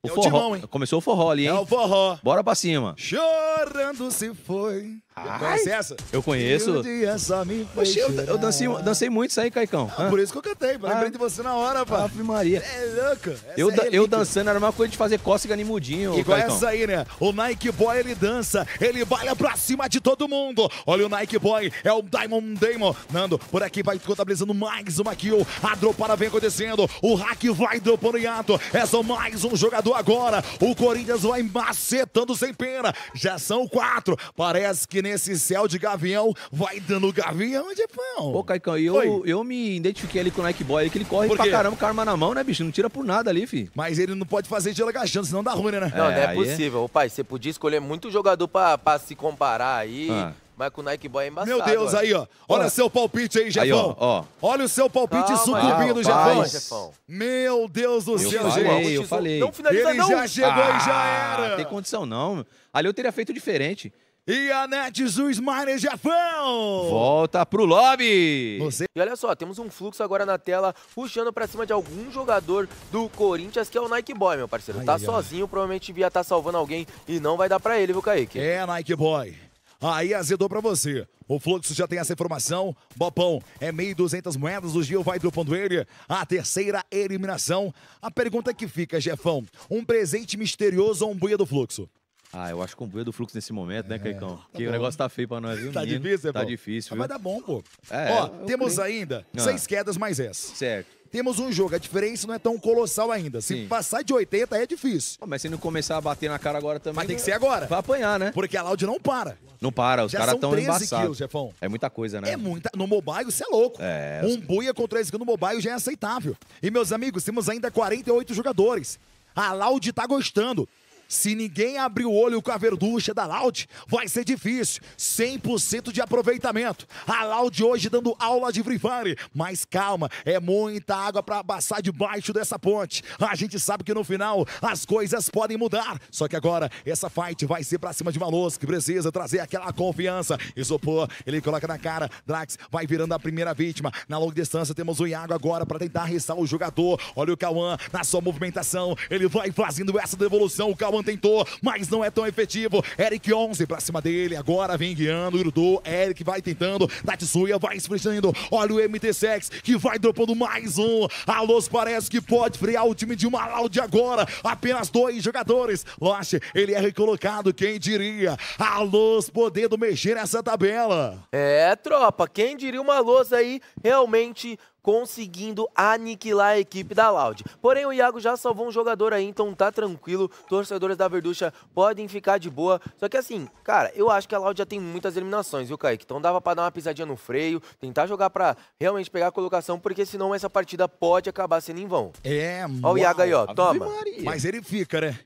S6: o
S2: É o
S6: forró.
S2: timão, hein?
S6: Começou o forró ali, hein?
S2: É o forró.
S6: Bora pra cima.
S2: Chorando se foi. Conhece essa?
S6: Eu conheço.
S2: Um dia só me fez
S6: Oxi, eu, eu dancei, dancei muito isso aí, Caicão.
S2: Ah, por isso que eu cantei. Lembrei
S6: Ah.
S2: de você na hora, pá.
S6: Ave Maria.
S2: É louco. Essa
S6: Eu,
S2: é
S6: eu dançando era a mesma coisa de fazer cócega em mudinho,
S2: Igual
S6: Caicão.
S2: essa aí, né? O Nike Boy, ele dança, ele baila pra cima de todo mundo. Olha o Nike Boy, é o Diamond Damon. Nando, por aqui vai contabilizando mais uma kill. A dropada vem acontecendo. O hack vai dropando em ato. É só mais um jogador agora. O Corinthians vai macetando sem pena. Já são quatro. Parece que nesse céu de gavião vai dando gavião de pão.
S6: Pô, Caicão,
S2: Oi.
S6: eu, eu me identifiquei ali com o Nike Boy, que ele corre pra caramba com a arma na mão, né, bicho? Não tira por nada ali, fi.
S2: Mas ele não pode fazer gelo agachando, senão dá ruim, né?
S3: Não, não
S6: É,
S3: é
S6: aí é-
S3: possível. Ô, pai, você podia escolher muito jogador pra, pra se comparar aí,
S6: Ah.
S3: mas com o Nike Boy é embaçado.
S2: Meu Deus,
S3: ó.
S2: aí, ó. Olha
S6: Ó.
S2: seu palpite aí, Jefão.
S6: ó, ó.
S2: Olha o seu palpite
S3: Calma,
S2: sucumbindo,
S3: calma,
S2: Jefão. Meu Deus do
S6: Eu
S2: céu,
S6: falei,
S2: gente.
S6: eu falei.
S3: Não finaliza,
S2: Ele
S3: não.
S2: já chegou e já
S6: Ah,
S2: era.
S6: Tem condição não. Ali eu teria feito diferente.
S2: E a Netshoes Miner Jefão.
S6: Volta pro lobby.
S2: Você
S3: E olha só, temos um fluxo agora na tela, puxando pra cima de algum jogador do Corinthians, que é o Nike Boy, meu parceiro.
S2: Ai,
S3: tá
S2: ai, ai.
S3: sozinho, provavelmente devia estar salvando alguém e não vai dar pra ele, viu, Kaique?
S2: é Nike Boy. Aí azedou pra você. O Fluxo já tem essa informação. Bopão, é 1.200 moedas. O Gil vai dropando ele. A terceira eliminação. A pergunta que fica, Jefão: um presente misterioso ou um buia do Fluxo?
S6: Ah, eu acho que o do fluxo nesse momento, né, Caicão? Porque o negócio tá feio pra nós, viu,
S2: Tá
S6: menino?
S2: difícil,
S6: Tá
S2: pô?
S6: difícil,
S2: Mas
S6: viu?
S2: vai dar bom, pô.
S6: É,
S2: Ó, temos
S6: creio.
S2: ainda
S6: Ah.
S2: seis quedas mais essa.
S6: Certo.
S2: Temos um jogo, a diferença não é tão colossal ainda. Se
S6: Sim.
S2: passar de 80 é difícil.
S6: Pô, mas se não começar a bater na cara agora também...
S2: Mas tem que
S6: não-
S2: ser agora.
S6: Vai apanhar, né?
S2: Porque a Loud não para.
S6: Não para, os caras estão
S2: 13
S6: embaçados.
S2: quilos, Jefão.
S6: É muita coisa, né?
S2: É muita. No mobile, isso é louco.
S6: É,
S2: Um buia com 13 quilos no mobile já é aceitável. E, meus amigos, temos ainda 48 jogadores. A Loud tá gostando. Se ninguém abrir o olho com a verducha da Loud, vai ser difícil. 100% de aproveitamento. A Loud hoje dando aula de Free Fire. Mas calma, é muita água pra passar debaixo dessa ponte. A gente sabe que no final as coisas podem mudar. Só que agora essa fight vai ser pra cima de Malos, que precisa trazer aquela confiança. Isopor, ele coloca na cara. Drax vai virando a primeira vítima. Na longa distância temos o Iago agora pra tentar restar o jogador. Olha o Cauã na sua movimentação. Ele vai fazendo essa devolução. O Cauã tentou, mas não é tão efetivo. Eric 11 pra cima dele. Agora vem guiando o. Eric vai tentando. Tatsuya vai esfrechando. Olha o MT Sex que vai dropando mais um. A parece que pode frear o time de Loud agora. Apenas dois jogadores. Lost, ele é recolocado. Quem diria? A Luz podendo mexer nessa tabela.
S3: É, tropa, quem diria uma lousa aí realmente conseguindo aniquilar a equipe da Loud. Porém, o Iago já salvou um jogador aí, então tá tranquilo. Torcedores da Verducha podem ficar de boa. Só que assim, cara, eu acho que a Loud já tem muitas eliminações, viu, Kaique? Então dava pra dar uma pisadinha no freio, tentar jogar pra realmente pegar a colocação, porque senão essa partida pode acabar sendo em vão.
S2: É,
S3: Ó o Iago aí, ó, toma.
S2: Mas ele fica, né?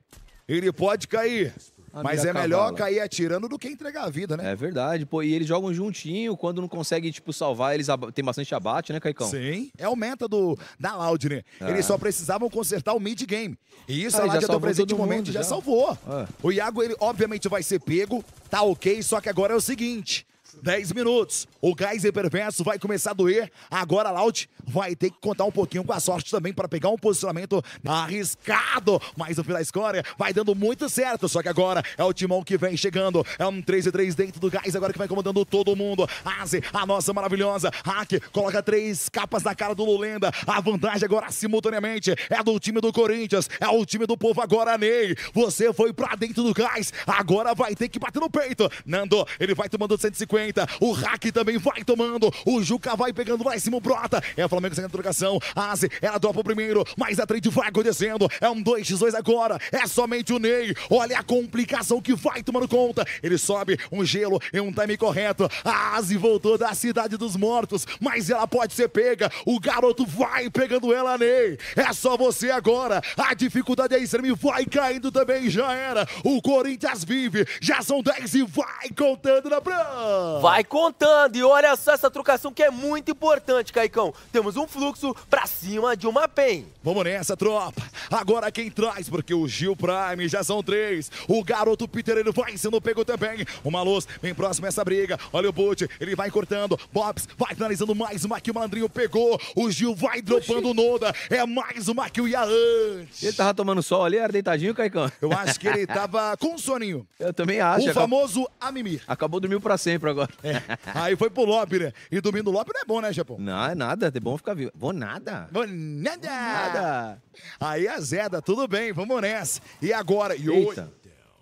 S2: Ele pode cair. Mas é melhor
S6: cavala.
S2: cair atirando do que entregar a vida, né?
S6: É verdade, pô. E eles jogam juntinho, quando não conseguem, tipo, salvar, eles aba- tem bastante abate, né, Caicão?
S2: Sim, é o meta do, da Loud, né?
S6: Ah.
S2: Eles só precisavam consertar o mid-game. E isso
S6: Ah,
S2: a
S6: já
S2: Loud até o presente momento
S6: mundo,
S2: já,
S6: já.
S2: salvou.
S6: Ah.
S2: O Iago, ele obviamente vai ser pego, tá ok, só que agora é o seguinte. 10 minutos. O Geyser Perverso vai começar a doer. Agora a vai ter que contar um pouquinho com a sorte também para pegar um posicionamento arriscado. Mas no final escória vai dando muito certo. Só que agora é o Timão que vem chegando. É um 3 e 3 dentro do Geyser agora que vai comandando todo mundo. Aze, a nossa maravilhosa. Hack coloca três capas na cara do Lulenda. A vantagem agora simultaneamente é do time do Corinthians. É o time do povo agora, Ney. Você foi pra dentro do gás. Agora vai ter que bater no peito. Nando, ele vai tomando 150. O Hack também vai tomando. O Juca vai pegando lá em cima Brota. É o Flamengo sem trocação. Aze, ela dropa o primeiro. Mas a trade vai acontecendo. É um 2x2 agora. É somente o Ney. Olha a complicação que vai tomando conta. Ele sobe um gelo em um time correto. A Aze voltou da cidade dos mortos. Mas ela pode ser pega. O garoto vai pegando ela, Ney. É só você agora. A dificuldade é extrema e vai caindo também. Já era. O Corinthians vive. Já são 10 e vai contando na Bran.
S3: Vai contando, e olha só essa trocação que é muito importante, Caicão. Temos um fluxo pra cima de uma PEN.
S2: Vamos nessa, tropa. Agora quem traz, porque o Gil Prime já são três. O garoto Peter, ele vai sendo pego também. Uma luz bem próximo a essa briga. Olha o Boot, ele vai cortando. Bobs vai finalizando mais uma que o Malandrinho pegou. O Gil vai dropando o Noda. É mais uma que o Yaante.
S6: Ele tava tomando sol ali, era deitadinho, Caicão?
S2: Eu acho que ele tava com soninho. <laughs>
S6: Eu também acho.
S2: O
S6: acabou,
S2: famoso Amimi.
S6: acabou dormindo pra sempre agora. <laughs>
S2: É. Aí foi pro lobby, né? E dormir no lobby não é bom, né, Japão?
S6: Não, é nada, é bom ficar vivo. Vou nada.
S2: Bom, Nada.
S6: Nada.
S2: Aí a Zeda, tudo bem, vamos nessa. E agora? E.
S6: Eita.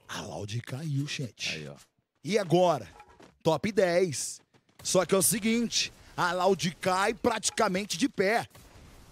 S2: A Laude caiu, gente.
S6: Aí, ó.
S2: E agora? Top 10. Só que é o seguinte, a Laude cai praticamente de pé.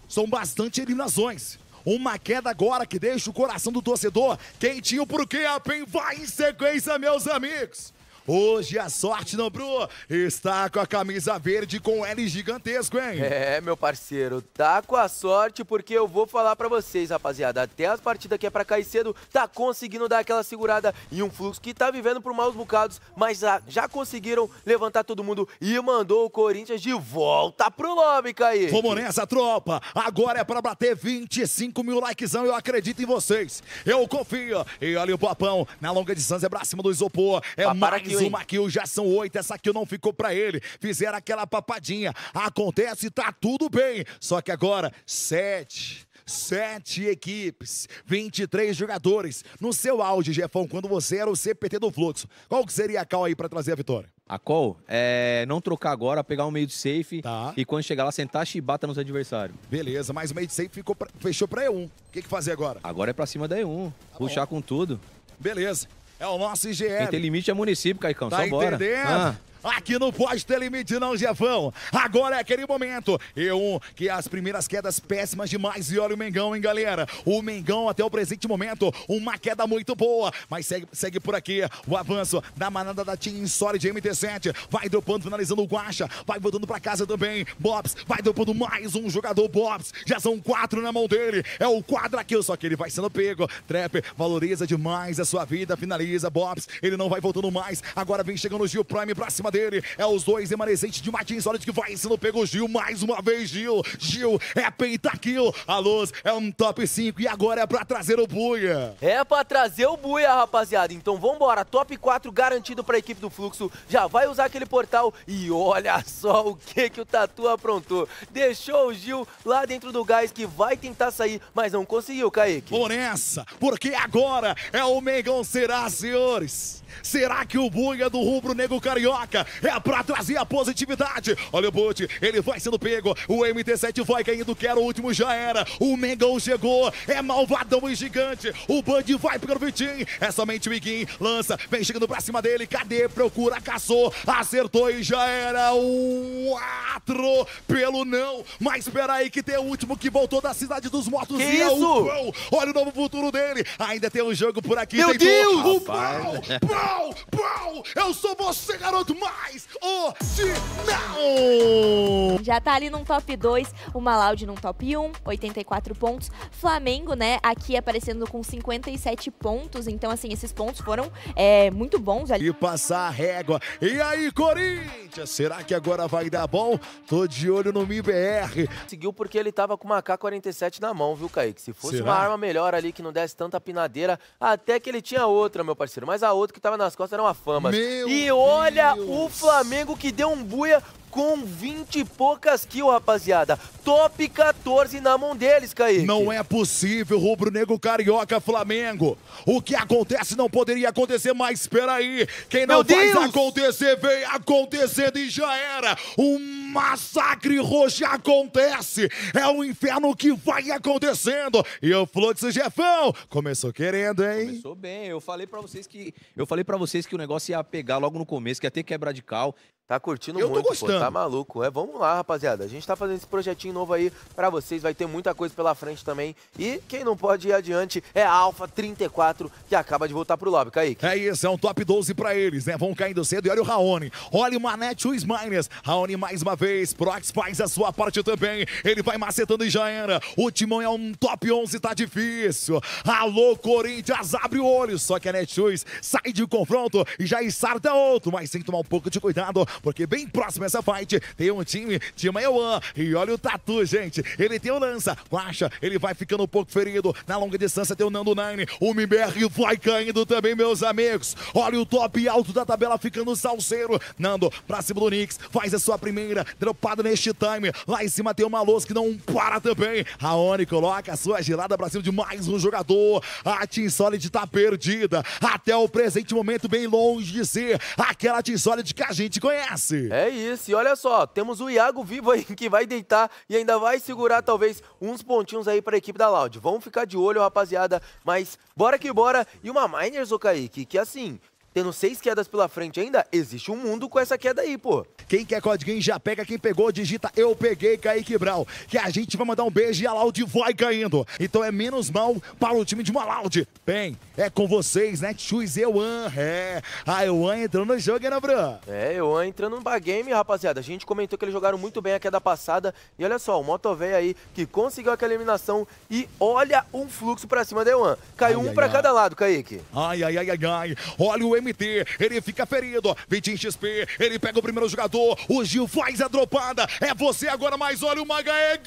S2: São bastante eliminações. Uma queda agora que deixa o coração do torcedor quentinho porque a PEN vai em sequência, meus amigos. Hoje a sorte no Bru está com a camisa verde com L gigantesco, hein?
S3: É, meu parceiro, tá com a sorte porque eu vou falar pra vocês, rapaziada. Até as partidas que é pra cair cedo, tá conseguindo dar aquela segurada em um fluxo que tá vivendo por maus bocados, mas já, já conseguiram levantar todo mundo e mandou o Corinthians de volta pro lobby, Caí.
S2: Vamos nessa, tropa! Agora é pra bater 25 mil likezão, eu acredito em vocês. Eu confio. E olha o papão, na longa distância, pra cima do isopor. É
S3: Ah, para
S2: mais
S3: aqui, hein?
S2: uma kill, já são oito. Essa kill não ficou pra ele. Fizeram aquela papadinha. Acontece, tá tudo bem. Só que agora, sete. Sete equipes, 23 jogadores. No seu auge, Jefão, quando você era o CPT do Fluxo, qual que seria a cal aí pra trazer a vitória?
S6: A call é não trocar agora, pegar um meio de safe
S2: Tá.
S6: e quando chegar lá sentar chibata nos adversários.
S2: Beleza, mas o meio de safe ficou pra- fechou pra E1. O que, que fazer agora?
S6: Agora é pra cima da E1. puxar com tudo.
S2: Beleza. É o nosso
S6: Quem
S2: IGL.
S6: tem limite é município, Caicão.
S2: Tá
S6: Só bora.
S2: entendendo?
S6: Ah,
S2: Aqui não pode ter limite não, Jefão. Agora é aquele momento. E um, que as primeiras quedas péssimas demais. E olha o Mengão, hein, galera. O Mengão, até o presente momento, uma queda muito boa. Mas segue, segue por aqui o avanço da manada da Team Solid MT7. Vai dropando, finalizando o Guacha. Vai voltando pra casa também. Bobs vai dropando mais um jogador. Bobs, já são quatro na mão dele. É o quadra kill, só que ele vai sendo pego. Trap valoriza demais a sua vida. Finaliza, Bobs. Ele não vai voltando mais. Agora vem chegando o Gil Prime pra cima dele. É os dois remanescentes de Martins Solid que vai sendo pego. Gil, mais uma vez, Gil. Gil é pentakill. A luz é um top 5 e agora é pra trazer o Buia.
S3: É pra trazer o buia, rapaziada. Então vambora, top 4 garantido pra equipe do Fluxo. Já vai usar aquele portal e olha só o que que o Tatu aprontou. Deixou o Gil lá dentro do gás que vai tentar sair, mas não conseguiu, Kaique.
S2: Vou nessa, porque agora é o Mengão será, senhores. Será que o Buia do rubro negro carioca é pra trazer a positividade? Olha o boot, ele vai sendo pego, o MT7 vai caindo, que era o último, já era. O Mengão chegou, é malvadão e gigante. O Band vai pegando o Vitinho, é somente o Iguin, lança, vem chegando pra cima dele, cadê? Procura, caçou, acertou e já era o atro pelo não. Mas espera aí que tem o último que voltou da cidade dos mortos
S3: Que
S2: e é
S3: isso?
S2: o Pão. Olha o novo futuro dele. Ainda tem um jogo por aqui.
S3: Meu. Deus!
S2: O Pão, Pão, Pão. Eu sou você, garoto, mais original.
S5: Já tá ali num top 2, o Malaud num top 1, 84 pontos. Flamengo, né, aqui aparecendo com 57 pontos. Então, assim, esses pontos foram é, muito bons ali.
S2: E passar a régua. E aí, Corinthians? Será que agora vai dar bom? Tô de olho no MIBR.
S3: Conseguiu porque ele tava com uma K-47 na mão, viu, Kaique? Se fosse
S2: Será?
S3: uma arma melhor ali que não desse tanta pinadeira, até que ele tinha outra, meu parceiro. Mas a outra que tava nas costas era uma fama.
S2: Meu
S3: e olha
S2: Deus!
S3: O Flamengo que deu um buia com 20 e poucas kills, rapaziada. Top 14 na mão deles, Kaique.
S2: Não é possível, rubro-negro carioca Flamengo. O que acontece não poderia acontecer, mas espera aí. Quem não
S3: Meu
S2: faz
S3: Deus!
S2: acontecer, vem acontecendo e já era. Um massacre roxo acontece. É o inferno que vai acontecendo. E o Fluxo Jefão começou querendo, hein?
S6: Começou bem. Eu falei pra vocês que eu falei para vocês que o negócio ia pegar logo no começo, que ia ter quebra de cal.
S3: Tá curtindo
S2: Eu tô
S3: muito, pô,
S2: gostando.
S3: tá maluco. É, vamos lá, rapaziada. A gente tá fazendo esse projetinho novo aí pra vocês, vai ter muita coisa pela frente também. E quem não pode ir adiante é a Alpha 34, que acaba de voltar pro lobby, Kaique.
S2: É isso, é um top 12 pra eles, né? Vão caindo cedo. E olha o Raoni. Olha o Manete, o Miners. Raoni mais uma vez. Prox faz a sua parte também. Ele vai macetando e já era. O Timão é um top 11, tá difícil. Alô, Corinthians, abre o olho. Só que a Netshoes sai de confronto e já ensarta outro. Mas tem que tomar um pouco de cuidado, porque bem próximo essa fight tem um time de Maiwan. E olha o Tatu, gente. Ele tem o lança. Baixa, ele vai ficando um pouco ferido. Na longa distância tem o Nando Nine. O MBR vai caindo também, meus amigos. Olha o top alto da tabela ficando salseiro. Nando pra cima do Knicks. Faz a sua primeira dropada neste time. Lá em cima tem uma luz que não para também. Raoni coloca a sua gelada pra cima de mais um jogador. A Team Solid tá perdida. Até o presente momento, bem longe de ser aquela Team Solid que a gente conhece.
S3: É isso, e olha só, temos o Iago vivo aí que vai deitar e ainda vai segurar talvez uns pontinhos aí pra equipe da Loud. Vamos ficar de olho, rapaziada, mas bora que bora. E uma Miners, ô Kaique, que assim, tendo seis quedas pela frente ainda, existe um mundo com essa queda aí, pô.
S2: Quem quer código já pega, quem pegou, digita eu peguei, Kaique Brau. Que a gente vai mandar um beijo e a Loud vai caindo. Então é menos mal para o time de uma Loud. Bem, é com vocês, né? Chus Euan. É, a Euan entrou no jogo, né, Bran?
S3: É, eu entrando no bagame, rapaziada. A gente comentou que eles jogaram muito bem a queda passada. E olha só, o Motovéi aí que conseguiu aquela eliminação. E olha um fluxo pra cima da Ewan. Caiu
S2: Ai,
S3: um
S2: ai.
S3: cada lado, Kaique.
S2: Ai, ai, ai, ai, ai. Olha o MT, ele fica ferido. 20 em XP, ele pega o primeiro jogador. O Gil faz a dropada. É você agora, mas olha o Maga é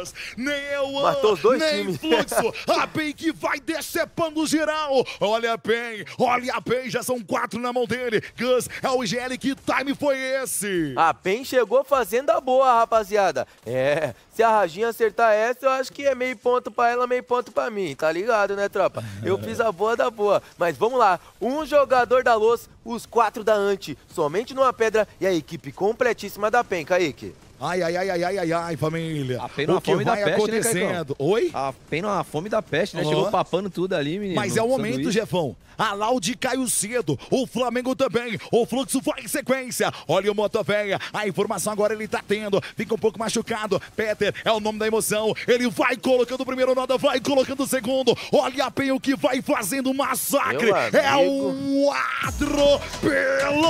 S2: Gus! Nem eu
S3: Matou os dois
S2: nem
S3: times.
S2: fluxo. <laughs> A PEN que vai decepando geral. Olha a PEN, olha a PEN, já são quatro na mão dele. Gus é o GL, que time foi esse?
S3: A PEN chegou fazendo a boa, rapaziada. É, se a Rajinha acertar essa, eu acho que é meio ponto pra ela, meio ponto pra mim. Tá ligado, né, tropa? Eu fiz a boa da boa. Mas vamos lá. Um jogador da Luz, os quatro da Ante. Somente numa pedra e a equipe completíssima da PEN, Kaique.
S2: Ai, ai, ai, ai, ai, ai, ai, família.
S6: A pena
S2: o que
S6: fome da
S2: vai
S6: peste, né,
S2: acontecendo? Oi?
S6: A pena a fome da peste, né?
S2: Ó.
S6: Chegou papando tudo ali, menino.
S2: Mas é o momento,
S6: sanduíche.
S2: Jefão. A Laude caiu cedo. O Flamengo também. O fluxo vai em sequência. Olha o Motovéia. A informação agora ele tá tendo. Fica um pouco machucado. Peter é o nome da emoção. Ele vai colocando o primeiro nada, vai colocando o segundo. Olha bem o que vai fazendo massacre. É um atropelo.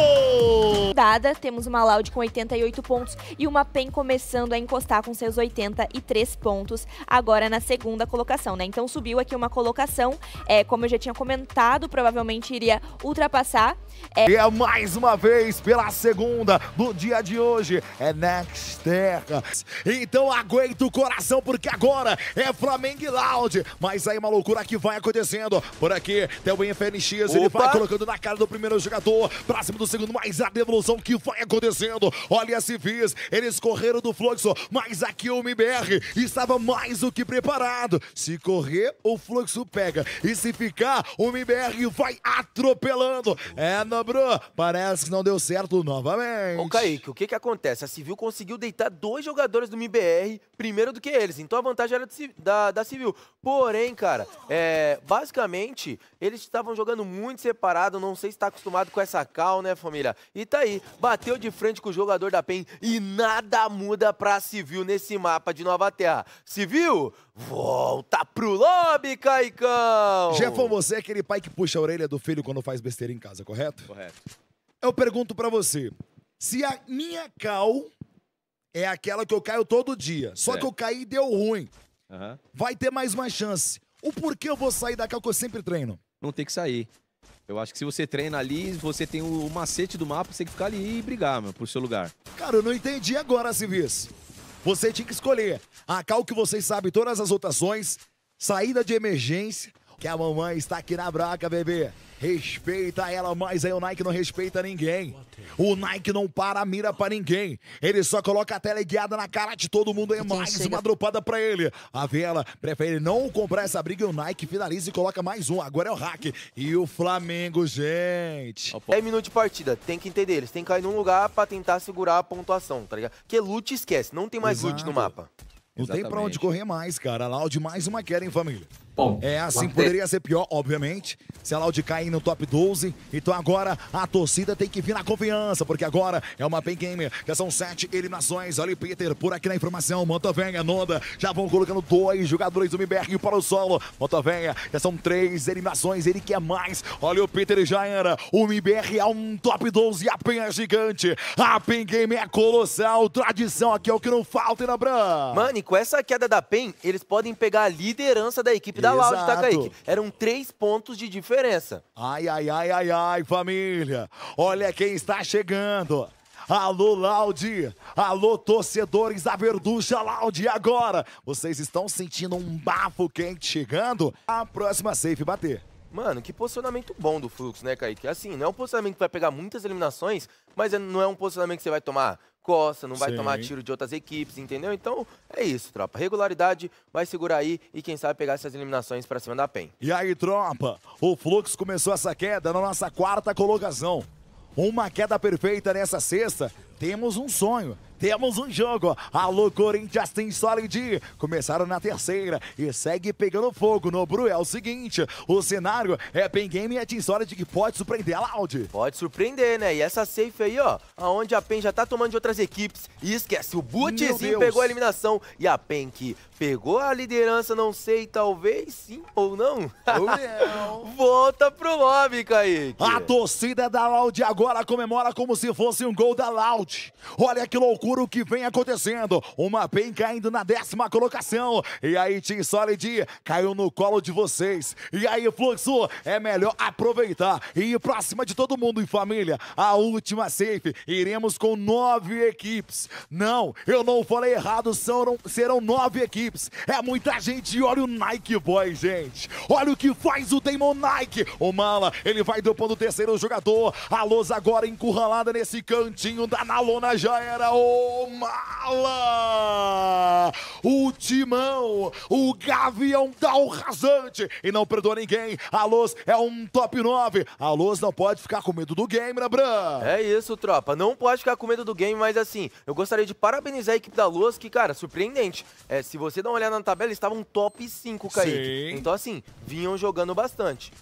S5: Dada, temos uma Loud com 88 pontos e uma PEN começando a encostar com seus 83 pontos agora na segunda colocação, né? Então subiu aqui uma colocação, é, como eu já tinha comentado, provavelmente iria ultrapassar. É,
S2: E é mais uma vez pela segunda do dia de hoje. É Next Terra. Então aguenta o coração, porque agora é Flamengo Loud. Mas aí uma loucura que vai acontecendo. Por aqui tem o FNX, ele
S3: Opa!
S2: vai colocando na cara do primeiro jogador. Próximo do segundo, mas a devolução que vai acontecendo. Olha se fiz, eles correram do fluxo, mas aqui o MBR estava mais do que preparado. Se correr, o fluxo pega. E se ficar, o MBR vai atropelando. É, Nobro, parece que não deu certo novamente.
S3: Ô, Kaique, o que que acontece? A Civil conseguiu deitar dois jogadores do MIBR primeiro do que eles, então a vantagem era da, da Civil. Porém, cara, é, basicamente, eles estavam jogando muito separado, não sei se tá acostumado com essa cal, né, família? E tá aí, bateu de frente com o jogador da PEN e nada muda pra Civil nesse mapa de Nova Terra. Civil, volta pro lobby, Caicão!
S2: Jefão, você é aquele pai que puxa a orelha do filho quando faz besteira em casa, correto?
S6: Correto.
S2: Eu pergunto pra você, se a minha cal é aquela que eu caio todo dia, só
S6: Certo.
S2: que eu caí e deu ruim,
S6: Aham.
S2: vai ter mais uma chance. O porquê eu vou sair da cal que eu sempre treino?
S6: Não tem que sair. Eu acho que se você treina ali, você tem o, macete do mapa, você tem que ficar ali e brigar, meu, pro seu lugar.
S2: Cara, eu não entendi agora, Civis. Você tinha que escolher a cal que vocês sabem todas as rotações, saída de emergência, Que a mamãe está aqui na braca, bebê. Respeita ela, mas aí o Nike não respeita ninguém. O Nike não para a mira pra ninguém. Ele só coloca a tela guiada na cara de todo mundo. É mais
S5: chega-
S2: uma dropada pra ele. A Vela prefere não comprar essa briga e o Nike finaliza e coloca mais um. Agora é o hack. E o Flamengo, gente.
S3: 10 minutos de partida, tem que entender, eles têm que cair num lugar pra tentar segurar a pontuação, tá ligado? Porque loot esquece, não tem mais loot
S2: Exato.
S3: no mapa.
S2: Não tem pra onde
S6: Exatamente.
S2: correr mais, cara. Loud mais uma queda, hein, família?
S7: Bom,
S2: É assim, poderia ser pior, obviamente, se a Loud cair no top 12. Então agora a torcida tem que vir na confiança, porque agora é uma pen game. Já são sete eliminações. Olha o Peter por aqui na informação. Montavenha, Noda, já vão colocando dois jogadores do MBR para o solo. Montavenha, já são três eliminações. Ele quer mais. Olha o Peter já era. O MBR é um top 12. A pen é gigante. A pen game é colossal. Tradição aqui é o que não falta, hein, Nabran?
S3: Mano, e com essa queda da PEN, eles podem pegar a liderança da equipe da Loud, tá. Kaique? Eram três pontos de diferença.
S2: Ai, ai, ai, ai, ai, família. Olha quem está chegando. Alô, Laudi. Alô, torcedores da Verducha Laudi. E agora? Vocês estão sentindo um bafo quente chegando? A próxima safe bater.
S3: Mano, que posicionamento bom do Fluxo, né, Kaique? Assim, não é um posicionamento que vai pegar muitas eliminações, mas é- não é um posicionamento que você vai tomar costa, não vai
S2: Sim.
S3: tomar tiro de outras equipes, entendeu? Então, é isso, tropa. Regularidade, vai segurar aí e quem sabe pegar essas eliminações pra cima da PEN.
S2: E aí, tropa? O Fluxo começou essa queda na nossa quarta colocação. Uma queda perfeita nessa sexta. Temos um sonho. Temos um jogo. Alô, Corinthians tem Solid. Começaram na terceira e segue pegando fogo no Bru. É o seguinte: o cenário é Pen Game e a Team Solid que pode surpreender a Loud.
S3: Pode surpreender, né? E essa safe aí, ó, aonde a PEN já tá tomando de outras equipes. E esquece, o
S2: Deus.
S3: pegou a eliminação. E a PEN que pegou a liderança, não sei, talvez sim ou não. <laughs> Volta pro lobby, Kaique.
S2: A torcida da Loud agora comemora como se fosse um gol da Loud. Olha que loucura o que vem acontecendo. Uma PEN caindo na décima colocação. E aí, Team Solid caiu no colo de vocês. E aí, Fluxo, é melhor aproveitar e ir pra cima de todo mundo em família. A última safe, iremos com nove equipes. Não, eu não falei errado, serão, serão nove equipes. É muita gente olha o Nike Boy, gente. Olha o que faz o Damon Nike. O Mala, ele vai dropando o terceiro jogador. A Luz agora encurralada nesse cantinho da Nalona já era o Mala. O Timão, o Gavião dá o rasante e não perdoa ninguém. A Luz é um top 9. A Luz não pode ficar com medo do game, né, Bran?
S3: É isso, tropa. Não pode ficar com medo do game, mas assim, eu gostaria de parabenizar a equipe da Luz, que, cara, surpreendente. É, se você dá uma olhada na tabela, eles estavam top 5, Kaique.
S2: Sim.
S3: Então, assim, vinham jogando bastante.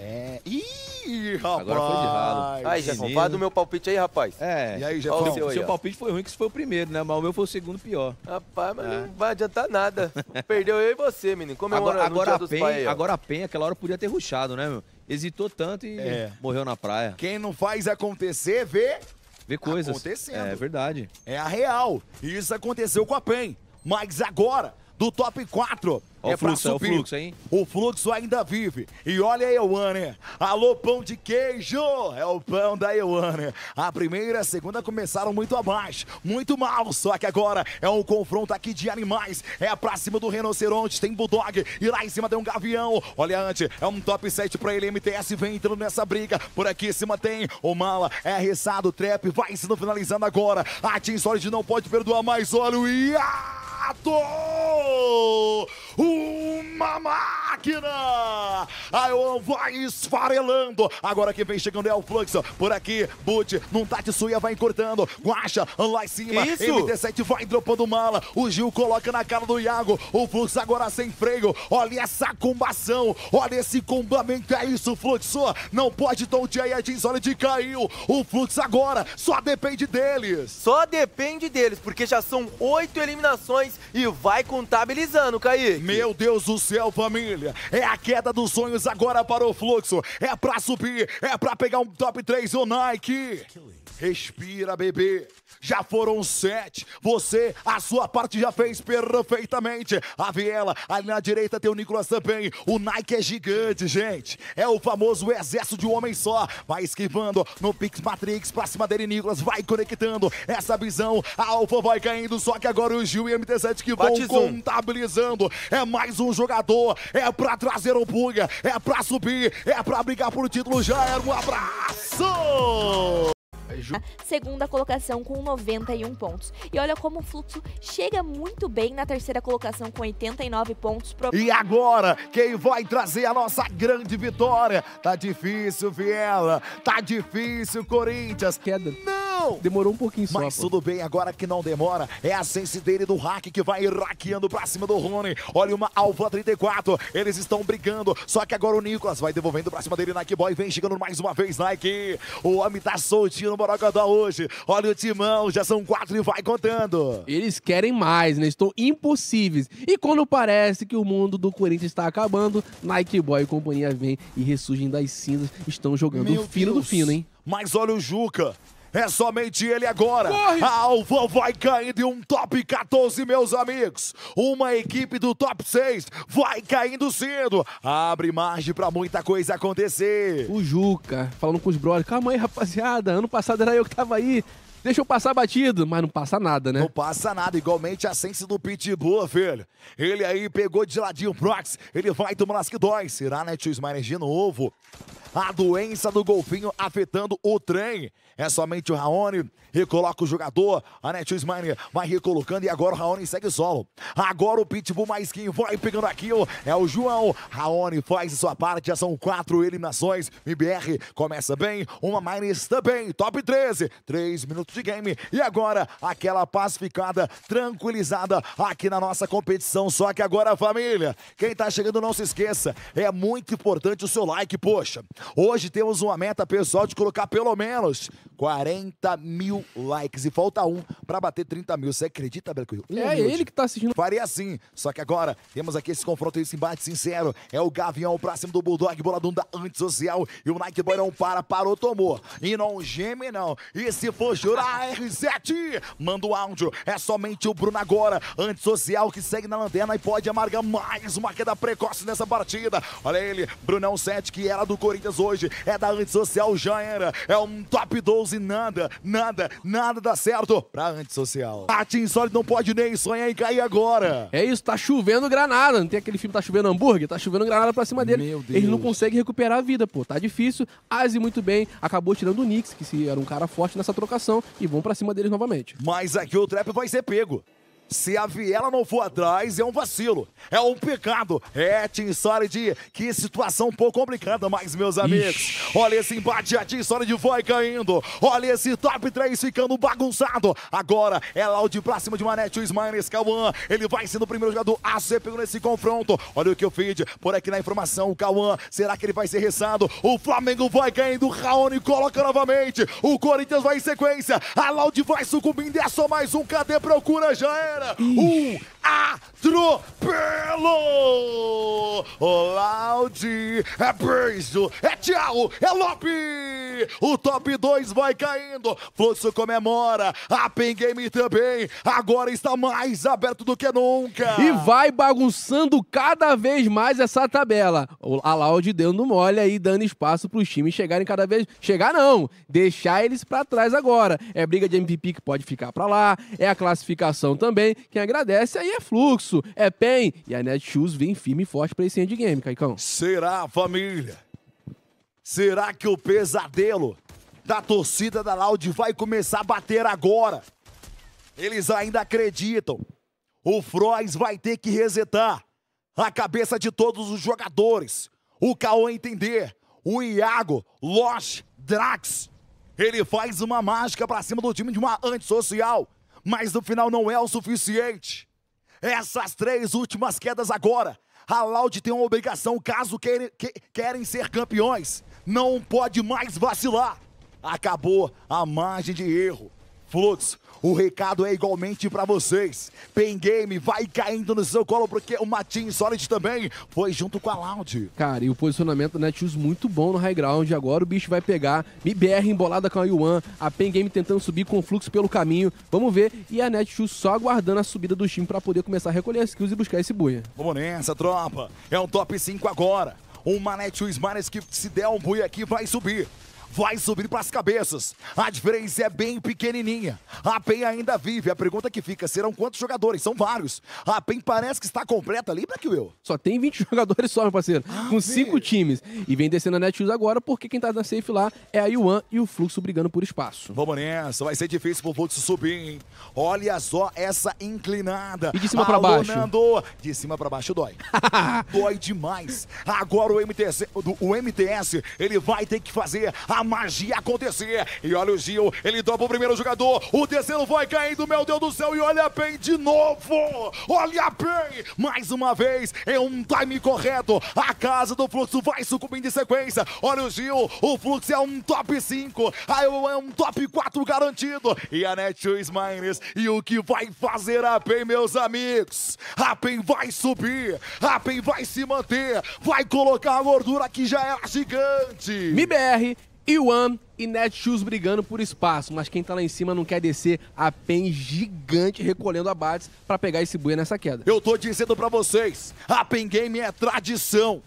S2: É. Ih, rapaz.
S6: Agora foi de ralo.
S3: Aí, Jefão, fala do meu palpite aí, rapaz.
S6: É.
S2: E aí, Jefão?
S3: o seu
S6: seu
S3: ó.
S6: palpite foi ruim, que isso foi o primeiro, né? Mas o meu foi o segundo pior.
S3: Rapaz, mas
S6: É.
S3: não vai adiantar nada. Perdeu eu e você, menino. Comemorando
S6: Agora, agora, a PEN, agora a PEN, aquela hora podia ter ruxado, né, meu? Hesitou tanto e
S2: É.
S6: morreu na praia.
S2: Quem não faz acontecer, vê.
S6: Vê coisas.
S2: Acontecendo.
S6: É verdade.
S2: É a real. Isso aconteceu com a PEN. Mas agora, do top 4,
S6: Ó
S2: é
S6: o fluxo, ó o fluxo, hein?
S2: O fluxo ainda vive. E olha a Ioane. Alô, pão de queijo. É o pão da Ioane. A primeira e a segunda começaram muito abaixo. Muito mal. Só que agora é um confronto aqui de animais. É pra cima do rinoceronte. Tem Bulldog. E lá em cima tem um gavião. Olha, antes. É um top 7 pra ele. MTS vem entrando nessa briga. Por aqui em cima tem o Mala. É arrestado. Trap. Vai sendo finalizando agora. A Team Solid não pode perdoar mais. Olha o Iato! Uma máquina! A Ion vai esfarelando. Agora quem vem chegando é o Fluxo. Por aqui, Boot, num Tatsuya vai cortando. Guacha, lá em cima.
S3: Que isso?
S2: MT7 vai dropando mala. O Gil coloca na cara do Iago. O Fluxo agora sem freio. Olha essa combação. Olha esse combamento. É isso, Fluxo. Não pode tontear aí a Team Solid caiu. O Fluxo agora só depende deles.
S3: Só depende deles, porque já são oito eliminações e vai contabilizando, Kaique.
S2: Meu Deus do céu, família. É a queda dos sonhos agora para o fluxo. É pra subir, é pra pegar um top 3 o Nike. Respira, bebê. Já foram sete. Você, a sua parte já fez perfeitamente. A Viela, ali na direita tem o Nicolas também. O Nike é gigante, gente. É o famoso exército de um homem só. Vai esquivando no Pix Matrix pra cima dele, Nicolas. Vai conectando essa visão. A Alfa vai caindo. Só que agora o Gil e o MT7 que vão contabilizando. É mais um jogador. É pra trazer o Punha, é pra subir, é pra brigar por título, já era um abraço!
S5: Segunda colocação com 91 pontos. E olha como o Fluxo chega muito bem na terceira colocação com 89 pontos. Pro...
S2: E agora, quem vai trazer a nossa grande vitória? Tá difícil, Viela. Tá difícil, Corinthians.
S4: Queda.
S2: Não!
S4: Demorou um pouquinho só.
S2: Mas
S4: pô.
S2: tudo bem, agora que não demora, é a sense dele do hack que vai hackeando pra cima do Rony. Olha uma Alfa 34, eles estão brigando, só que agora o Nicolas vai devolvendo pra cima dele, Nike Boy vem chegando mais uma vez, Nike. O homem tá soltinho no Borogodó hoje. Olha o timão, já são quatro e vai contando.
S4: Eles querem mais, né? Estão impossíveis. E quando parece que o mundo do Corinthians está acabando, Nike Boy e companhia vem e ressurgem das cinzas. Estão jogando
S2: Meu
S4: o fino do
S2: Deus.
S4: fino, hein?
S2: Mas olha o Juca. É somente ele agora.
S4: Corre!
S2: A Alva vai caindo em um top 14, meus amigos. Uma equipe do top 6 vai caindo cedo. Abre margem pra muita coisa acontecer.
S4: O Juca, falando com os brothers. Calma aí, rapaziada. Ano passado era eu que tava aí. Deixa eu passar batido. Mas não passa nada, né?
S2: Não passa nada, igualmente a sense do Pitbull, filho. Ele aí pegou de ladinho o Prox, ele vai tomando as que dói. Será, né, tio Smiler de novo? A doença do golfinho afetando o trem. É somente o Raoni, recoloca o jogador. A Netshoes Miner vai recolocando e agora o Raoni segue solo. Agora o Pitbull mais quem vai pegando aquilo é o João. Raoni faz sua parte, já são quatro eliminações. MBR começa bem, uma Miners também, top 13. Três minutos de game e agora aquela pacificada, tranquilizada aqui na nossa competição. Só que agora, família, quem tá chegando não se esqueça, é muito importante o seu like, poxa. Hoje temos uma meta pessoal de colocar pelo menos 40 mil likes e falta um pra bater 30 mil. Você acredita, Beco?
S4: É ele que tá assistindo.
S2: Faria assim. Só que agora temos aqui esse confronto, esse embate sincero. É o Gavião pra cima do Bulldog, boladão da antissocial. E o Nike Boy não para, parou, tomou. E não geme, não. E se for jurar <laughs> R7, manda o áudio. É somente o Bruno agora, antissocial, que segue na lanterna e pode amargar mais uma queda precoce nessa partida. Olha ele, Brunão 7, que era do Corinthians hoje. É da antissocial, já era. É um top 12, nada, nada, nada dá certo pra antissocial. A Team Solid não pode nem sonhar em cair agora.
S4: É isso, tá chovendo granada. Não tem aquele filme Tá Chovendo Hambúrguer? Tá chovendo granada pra cima dele.
S2: Meu Deus.
S4: Ele não consegue recuperar a vida, pô. Tá difícil. Aze muito bem. Acabou tirando o Nix, que se era um cara forte nessa trocação. E vão pra cima deles novamente.
S2: Mas aqui o trap vai ser pego. Se a Viela não for atrás, é um vacilo. É um pecado. É, Team Solid, que situação um pouco complicada, mas, meus amigos. Olha esse embate, a Team Solid vai caindo. Olha esse top 3 ficando bagunçado. Agora é Loud pra cima de Manete, o Smines Cauã. Ele vai sendo o primeiro jogador a ser pego nesse confronto. Olha o que eu fiz por aqui na informação. O Cauã, será que ele vai ser ressado? O Flamengo vai caindo. O Raoni coloca novamente. O Corinthians vai em sequência. A Loud vai sucumbindo. É só mais um. Cadê procura? Já era. Um atropelo. O Loud é beijo. É tchau. É Lope. O top 2 vai caindo. Fluxo comemora. A Pen Game também. Agora está mais aberto do que nunca.
S4: E vai bagunçando cada vez mais essa tabela. O- A Loud dando mole aí, dando espaço pros times chegarem cada vez. Chegar não, deixar eles pra trás agora. É briga de MVP que pode ficar pra lá, é a classificação também. Quem agradece aí é Fluxo, é PEN. E a Netshoes vem firme e forte pra esse endgame, Caicão.
S2: Será, família? Será que o pesadelo da torcida da Loud vai começar a bater agora? Eles ainda acreditam. O Frois vai ter que resetar a cabeça de todos os jogadores. O Cauã entender. O Iago, Losh, Drax. Ele faz uma mágica pra cima do time de uma antissocial. Mas no final não é o suficiente. Essas três últimas quedas agora. A Loud tem uma obrigação caso queire- que- querem ser campeões. Não pode mais vacilar. Acabou a margem de erro. Fluxo, o recado é igualmente pra vocês. Pen Game vai caindo no seu colo porque o Matin Solid também foi junto com a Loud.
S4: Cara, e o posicionamento da Netshoes muito bom no high ground. Agora o bicho vai pegar. MBR embolada com a Yuan. A Pen Game tentando subir com o fluxo pelo caminho. Vamos ver. E a Netshoes só aguardando a subida do time pra poder começar a recolher as kills e buscar esse buia.
S2: Vamos nessa, tropa. É um top 5 agora. Um Manete Smares que se der um bui aqui vai subir. Vai subir para as cabeças. A diferença é bem pequenininha. A PEN ainda vive. A pergunta que fica, serão quantos jogadores? São vários. A PEN parece que está completa ali, Black Will.
S4: Só tem 20 <laughs> jogadores só, meu parceiro. com cinco times. E vem descendo a Netshoes agora, porque quem tá na safe lá é a Yuan e o Fluxo brigando por espaço.
S2: Vamos nessa, vai ser difícil pro Fluxo subir, hein? Olha só essa inclinada.
S4: E de cima pra baixo?
S2: Nando. De cima pra baixo dói. <laughs> dói demais. Agora o MTS, o MTS, ele vai ter que fazer a magia acontecer. E olha o Gil, ele dobra o primeiro jogador. O terceiro vai caindo, meu Deus do céu. E olha bem de novo. Olha bem. Mais uma vez, é um time correto. A casa do Fluxo vai sucumbindo em sequência. Olha o Gil, o Fluxo é um top 5. Aí é um top 4 garantido. E a Netshoes Miners. E o que vai fazer a PEN, meus amigos? A PEN vai subir. A PEN vai se manter. Vai colocar a gordura que já era gigante.
S4: MIBR, Yuan e Netshoes brigando por espaço, mas quem tá lá em cima não quer descer a PEN gigante recolhendo abates pra pegar esse buia nessa queda.
S2: Eu tô dizendo pra vocês, a Pen Game é tradição.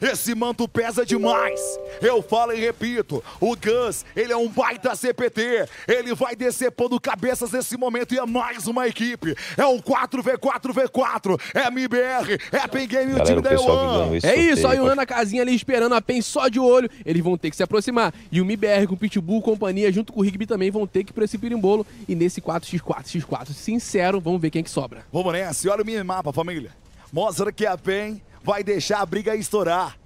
S2: Esse manto pesa demais. Eu falo e repito, o Gus, ele é um baita CPT. Ele vai decepando cabeças nesse momento e é mais uma equipe. É o 4v4v4. É MIBR, é Pen Game e o time
S7: o
S2: da Yuan.
S4: É isso, a
S7: sorteio,
S4: Yuan na casinha ali esperando a PEN só de olho. Eles vão ter que se aproximar. E o MIBR com o Pitbull, companhia, junto com o Rigby também vão ter que ir pra esse pirimbolo. E nesse 4x4, x4, sincero, vamos ver quem que sobra.
S2: Vamos nessa, e olha o minimapa, família. Mostra que a PEN vai deixar a briga estourar.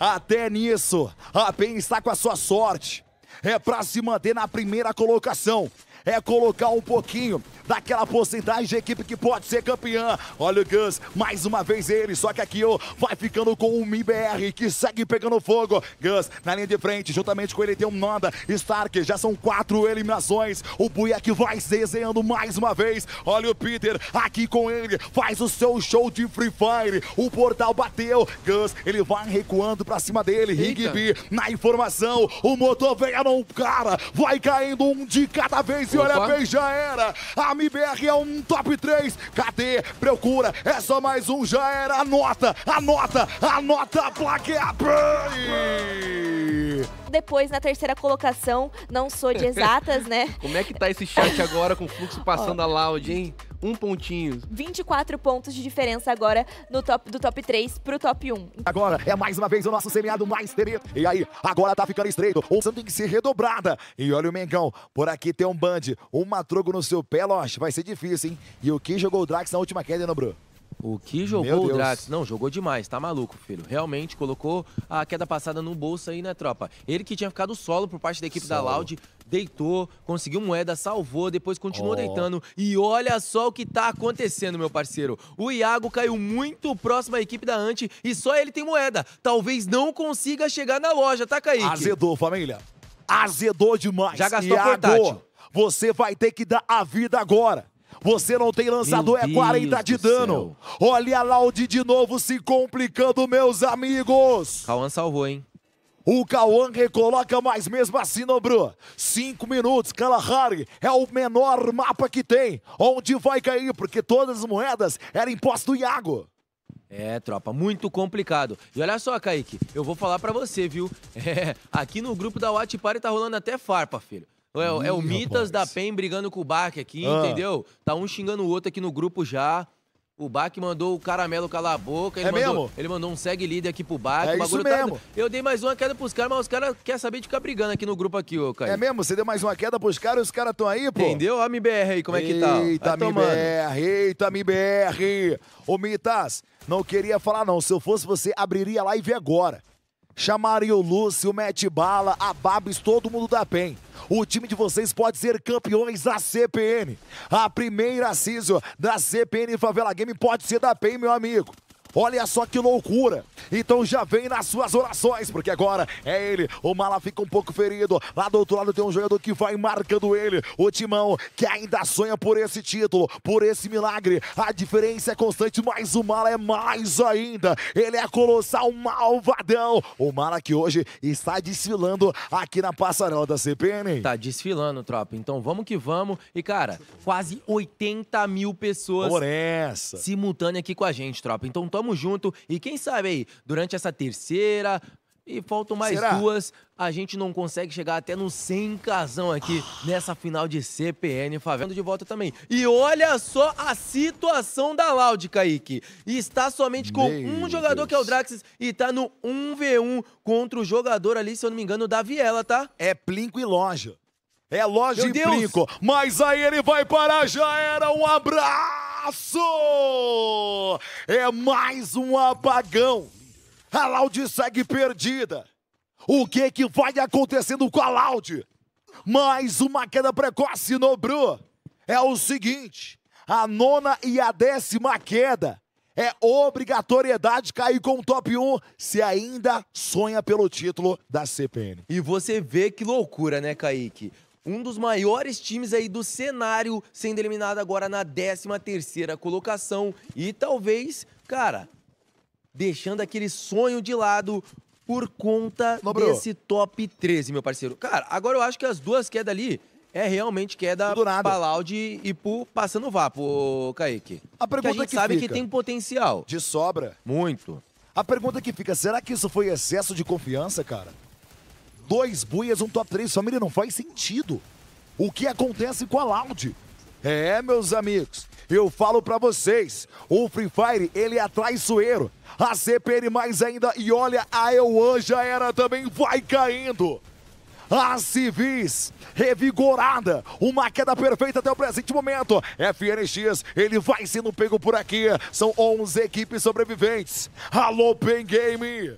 S2: Até nisso, a PEN está com a sua sorte. É pra se manter na primeira colocação. É colocar um pouquinho daquela porcentagem de equipe que pode ser campeã. Olha o Gus, mais uma vez ele, só que aqui ó, vai ficando com o MIBR que segue pegando fogo. Gus na linha de frente, juntamente com ele tem um Nanda Stark, já são quatro eliminações. O Buiak vai se desenhando mais uma vez. Olha o Peter aqui com ele, faz o seu show de Free Fire. O portal bateu, Gus, ele vai recuando pra cima dele. Rigby na informação, o motor vem no cara, vai caindo um de cada vez e olha
S4: Opa.
S2: bem, já era. A MIBR é um top 3. Cadê? Procura. É só mais um, já era. Anota, anota, anota a placa é.
S5: Depois, na terceira colocação, não sou de exatas, né? <laughs>
S4: Como é que tá esse chat agora com o fluxo passando a loud, hein? Um pontinho.
S5: 24 pontos de diferença agora no top, do top 3 pro top 1.
S2: Agora é mais uma vez o nosso semeado mais temido. E aí, agora tá ficando estreito. O Santos tem que ser redobrada. E olha o Mengão. Por aqui tem um Band. Um Matrogo no seu pé, Loche. Vai ser difícil, hein? E o que jogou o Drax na última queda, no Bru?
S3: O que jogou o. Drax? Não, jogou demais, tá maluco, filho. Realmente colocou a queda passada no bolso aí, né, tropa? Ele que tinha ficado solo por parte da equipe da
S2: Solo.
S3: Loud, deitou, conseguiu moeda, salvou, depois continuou
S2: Ó.
S3: deitando. E olha só o que tá acontecendo, meu parceiro. O Iago caiu muito próximo à equipe da Ante e só ele tem moeda. Talvez não consiga chegar na loja, tá, Kaique?
S2: Azedou, família. Azedou demais.
S3: Já gastou
S2: Iago,
S3: portátil.
S2: Você vai ter que dar a vida agora. Você não tem lançador,
S3: Meu
S2: é 40 de
S3: Deus do
S2: dano. Olha a Loud de novo se complicando, meus amigos.
S3: Cauã salvou, hein?
S2: O Cauã recoloca, mas mesmo assim, Nobru. Cinco minutos, Kalahari é o menor mapa que tem. Onde vai cair? Porque todas as moedas eram impostas do Iago.
S3: É, tropa, muito complicado. E olha só, Kaique, eu vou falar pra você, viu? <laughs> É, aqui no grupo da Watch Party tá rolando até farpa, filho. É, é o
S2: Ih,
S3: Mitas da
S2: rapaz.
S3: PEN brigando com o Bak aqui,
S2: Ah.
S3: entendeu? Tá um xingando o outro aqui no grupo já. O Bak mandou o caramelo calar a boca. Ele
S2: É
S3: mandou,
S2: mesmo?
S3: Ele mandou um segue líder aqui pro Bak.
S2: É
S3: o bagulho
S2: isso
S3: tá-
S2: mesmo.
S3: Eu dei mais uma queda pros caras, mas os caras querem saber de ficar brigando aqui no grupo aqui, ô, Kaique.
S2: É mesmo? Você deu mais uma queda pros caras e os caras estão aí, pô?
S3: Entendeu? Ó a MBR aí, como é que tá?
S2: Eita,
S3: Vai tomando.
S2: MBR, eita, MBR. Ô, Mitas, não queria falar não. Se eu fosse você, abriria a live agora. Chamaria o Lúcio, o Mete Bala, a Babs, todo mundo da PEN. O time de vocês pode ser campeões da CPN. A primeira CISO da CPN Favela Game pode ser da PEN, meu amigo. Olha só que loucura. Então já vem nas suas orações, porque agora é ele. O Mala fica um pouco ferido. Lá do outro lado tem um jogador que vai marcando ele. O Timão, que ainda sonha por esse título, por esse milagre. A diferença é constante, mas o Mala é mais ainda. Ele é colossal malvadão. O Mala que hoje está desfilando aqui na passarela da CPN.
S3: Tá desfilando, tropa. Então vamos que vamos. E, cara, quase 80 mil pessoas
S2: Por essa.
S3: simultânea aqui com a gente, tropa. Então tamo junto e quem sabe aí, durante essa terceira, E faltam mais
S2: Será?
S3: duas. A gente não consegue chegar até no 100 casão aqui nessa final de CPN Favela de volta também. E olha só a situação da Loud, Kaique. Está somente com
S2: Meu
S3: um jogador
S2: Deus.
S3: que é o Draxis e tá no 1v1 contra o jogador ali, se eu não me engano, da Viela, tá?
S2: É Plinko e loja. É loja
S3: Meu
S2: e
S3: Deus.
S2: Plinko. Mas aí ele vai parar, já era um abraço! É mais um apagão. A Loud segue perdida. O que que vai acontecendo com a Loud? Mais uma queda precoce no Bru. É o seguinte, a nona e a décima queda. É obrigatoriedade cair com o top 1 se ainda sonha pelo título da CPN.
S3: E você vê que loucura, né, Kaique? Um dos maiores times aí do cenário sendo eliminado agora na 13ª colocação e talvez, cara, deixando aquele sonho de lado por conta
S2: Nobrou.
S3: desse top 13, meu parceiro. Cara, agora eu acho que as duas quedas ali é realmente queda Loud e pro passando vapo, Kaique.
S2: A
S3: Porque a
S2: pergunta
S3: gente
S2: que
S3: sabe
S2: fica,
S3: que tem potencial.
S2: de sobra.
S3: Muito.
S2: A pergunta que fica, será que isso foi excesso de confiança, cara? Dois buias, um top 3, família, não faz sentido. O que acontece com a Loud? É, meus amigos, eu falo pra vocês, o Free Fire, ele é traiçoeiro. A CPN mais ainda, e olha, a Euan já era também, vai caindo. A Civis, revigorada, uma queda perfeita até o presente momento. FNX, ele vai sendo pego por aqui. São 11 equipes sobreviventes. Alô, Pen Game,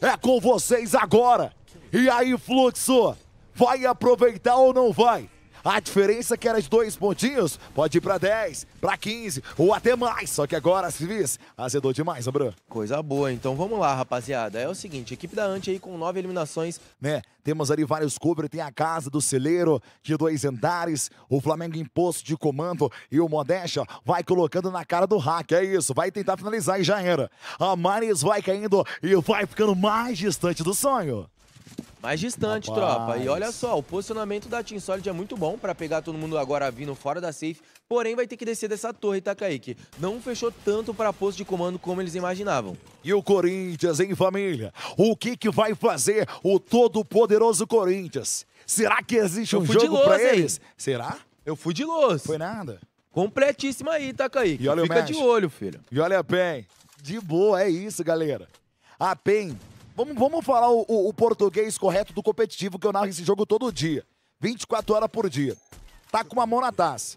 S2: é com vocês agora. E aí, Fluxo, vai aproveitar ou não vai? A diferença que era de dois pontinhos pode ir pra 10, pra 15 ou até mais. Só que agora Civis azedou demais, Abran.
S3: Coisa boa. Então vamos lá, rapaziada. É o seguinte, equipe da Ante aí com nove eliminações,
S2: né? Temos ali vários cover, tem a casa do celeiro de dois andares, o Flamengo em posto de comando e o Modéstia vai colocando na cara do hack, é isso, vai tentar finalizar e já era. A Maris vai caindo e vai ficando mais distante do sonho.
S3: Mais distante,
S2: Rapaz.
S3: tropa. E olha só, o posicionamento da Team Solid é muito bom pra pegar todo mundo agora vindo fora da safe, porém vai ter que descer dessa torre, tá, Kaique? Não fechou tanto pra posto de comando como eles imaginavam.
S2: E o Corinthians em família, o que que vai fazer o todo poderoso Corinthians? Será que existe
S3: Eu
S2: um jogo
S3: hein?
S2: eles? Será?
S3: Eu fui de luz.
S2: Foi nada.
S3: Completíssima aí, tá, Kaique?
S2: E olha
S3: Fica de olho, filho.
S2: E olha a PEN, de boa, é isso, galera. A PEN, vamos, vamos falar o, o- o português correto do competitivo que eu narro esse jogo todo dia. 24 horas por dia. Tá com uma mão na taça.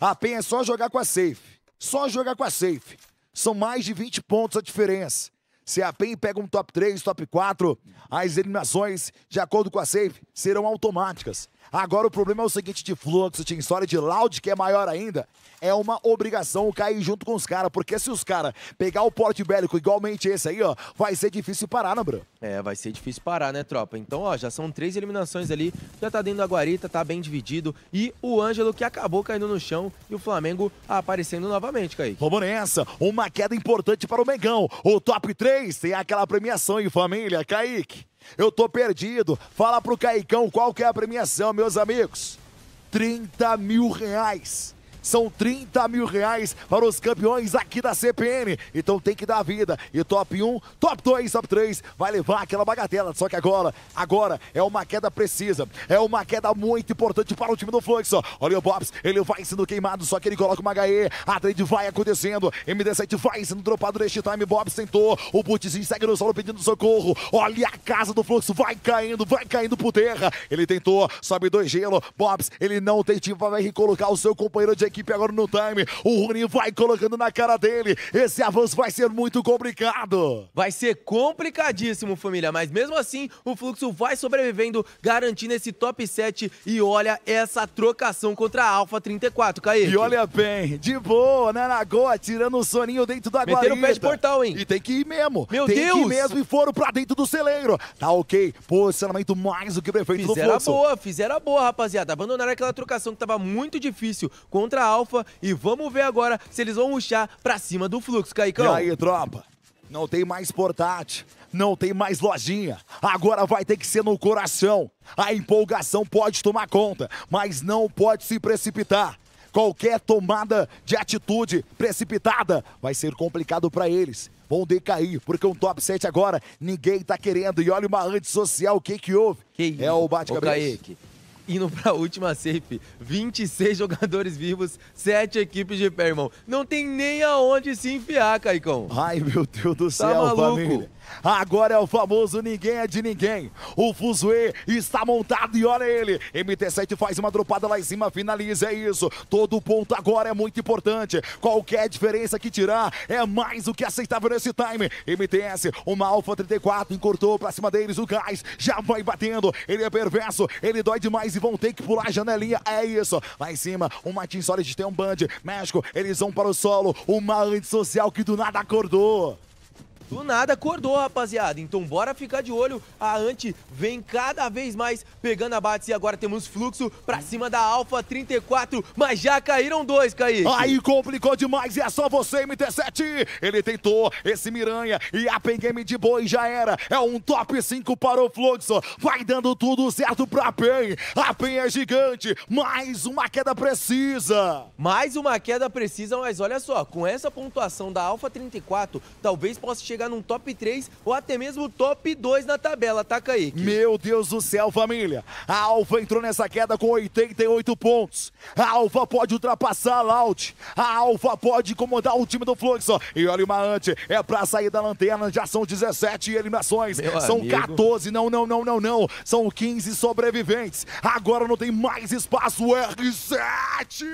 S2: A PEN é só jogar com a safe. Só jogar com a safe. São mais de 20 pontos a diferença. Se a PEN pega um top 3, top 4, as eliminações, de acordo com a safe, serão automáticas. Agora o problema é o seguinte de fluxo, de história de loud, que é maior ainda, é uma obrigação cair junto com os caras, porque se os caras pegar o porte bélico igualmente esse aí, ó, vai ser difícil parar, né, bro?
S3: É, vai ser difícil parar, né, tropa? Então, ó, já são três eliminações ali, já tá dentro da guarita, tá bem dividido. E o Ângelo que acabou caindo no chão e o Flamengo aparecendo novamente, Kaique.
S2: Vamos nessa, uma queda importante para o Mengão. O top 3 tem aquela premiação em família, Kaique. Eu tô perdido. Fala pro Caicão qual que é a premiação, meus amigos. 30 mil reais. São 30 mil reais para os campeões aqui da CPN. Então tem que dar vida. E top 1, top 2, top 3 vai levar aquela bagatela. Só que agora, agora é uma queda precisa. É uma queda muito importante para o time do Fluxo. Olha o Bobs, ele vai sendo queimado, só que ele coloca uma HE. A trade vai acontecendo. MD7 vai sendo dropado neste time. Bobs tentou. O Putzinho segue no solo pedindo socorro. Olha a casa do Fluxo, vai caindo, vai caindo por terra. Ele tentou, sobe dois gelo. Bobs, ele não tem time para recolocar o seu companheiro de equipe agora no time. O Rony vai colocando na cara dele. Esse avanço vai ser muito complicado.
S3: Vai ser complicadíssimo, família, mas mesmo assim o Fluxo vai sobrevivendo, garantindo esse top 7. E olha essa trocação contra a Alpha 34, Kaique.
S2: E olha bem, de boa, né, Nagoa, tirando o soninho dentro da
S3: Meteram o
S2: guarita.
S3: pé de portal, hein?
S2: E tem que ir mesmo.
S3: Meu
S2: tem que
S3: Deus!
S2: ir mesmo e foram pra dentro do celeiro. Tá ok, posicionamento mais do que perfeito do
S3: Fizeram a
S2: Fluxo.
S3: boa, fizeram a boa, rapaziada. Abandonaram aquela trocação que tava muito difícil contra a Alpha. E vamos ver agora se eles vão ruxar pra cima do Fluxo,
S2: E
S3: Caicão.
S2: aí, tropa? Não tem mais portátil, não tem mais lojinha. Agora vai ter que ser no coração. A empolgação pode tomar conta, mas não pode se precipitar. Qualquer tomada de atitude precipitada vai ser complicado para eles. vão decair, porque um top 7 agora ninguém tá querendo. E olha uma antissocial, o que que houve?
S3: Que
S2: é o bate-cabeça.
S3: Indo pra última safe, 26 jogadores vivos, 7 equipes de pé, irmão. Não tem nem aonde se enfiar, Caicão.
S2: Ai, meu Deus do
S3: Tá
S2: céu,
S3: maluco?
S2: família. Agora é o famoso ninguém é de ninguém. O Fuzue está montado e olha ele. MT7 faz uma dropada lá em cima, finaliza, é isso. Todo ponto agora é muito importante. Qualquer diferença que tirar é mais do que aceitável nesse time. MTS, uma Alpha 34, encurtou pra cima deles o gás. Já vai batendo. Ele é perverso, ele dói demais e vão ter que pular a janelinha. É isso. Lá em cima, uma Team Solid tem um band. México, eles vão para o solo. Uma antissocial que do nada acordou.
S3: Do nada acordou, rapaziada. Então bora ficar de olho. A Ant vem cada vez mais pegando abates. E agora temos fluxo pra cima da Alpha 34. Mas já caíram dois, Kaique.
S2: Aí complicou demais e é só você, MT7. Ele tentou esse Miranha e a Pen Game de boi já era. É um top 5 para o Fluxo. Vai dando tudo certo pra Pen. A Pen é gigante. Mais uma queda precisa.
S3: Mais uma queda precisa, mas olha só, com essa pontuação da Alpha 34, talvez possa chegar num top 3 ou até mesmo top 2 na tabela, tá, Kaique?
S2: Meu Deus do céu, família. A Alfa entrou nessa queda com 88 pontos. A Alfa pode ultrapassar a Loud. A Alfa pode incomodar o time do Fluxo. E olha uma ante, é pra sair da lanterna. Já são 17 eliminações.
S3: Meu
S2: são
S3: amigo.
S2: 14. Não, não, não, não, não. São 15 sobreviventes. Agora não tem mais espaço. R7!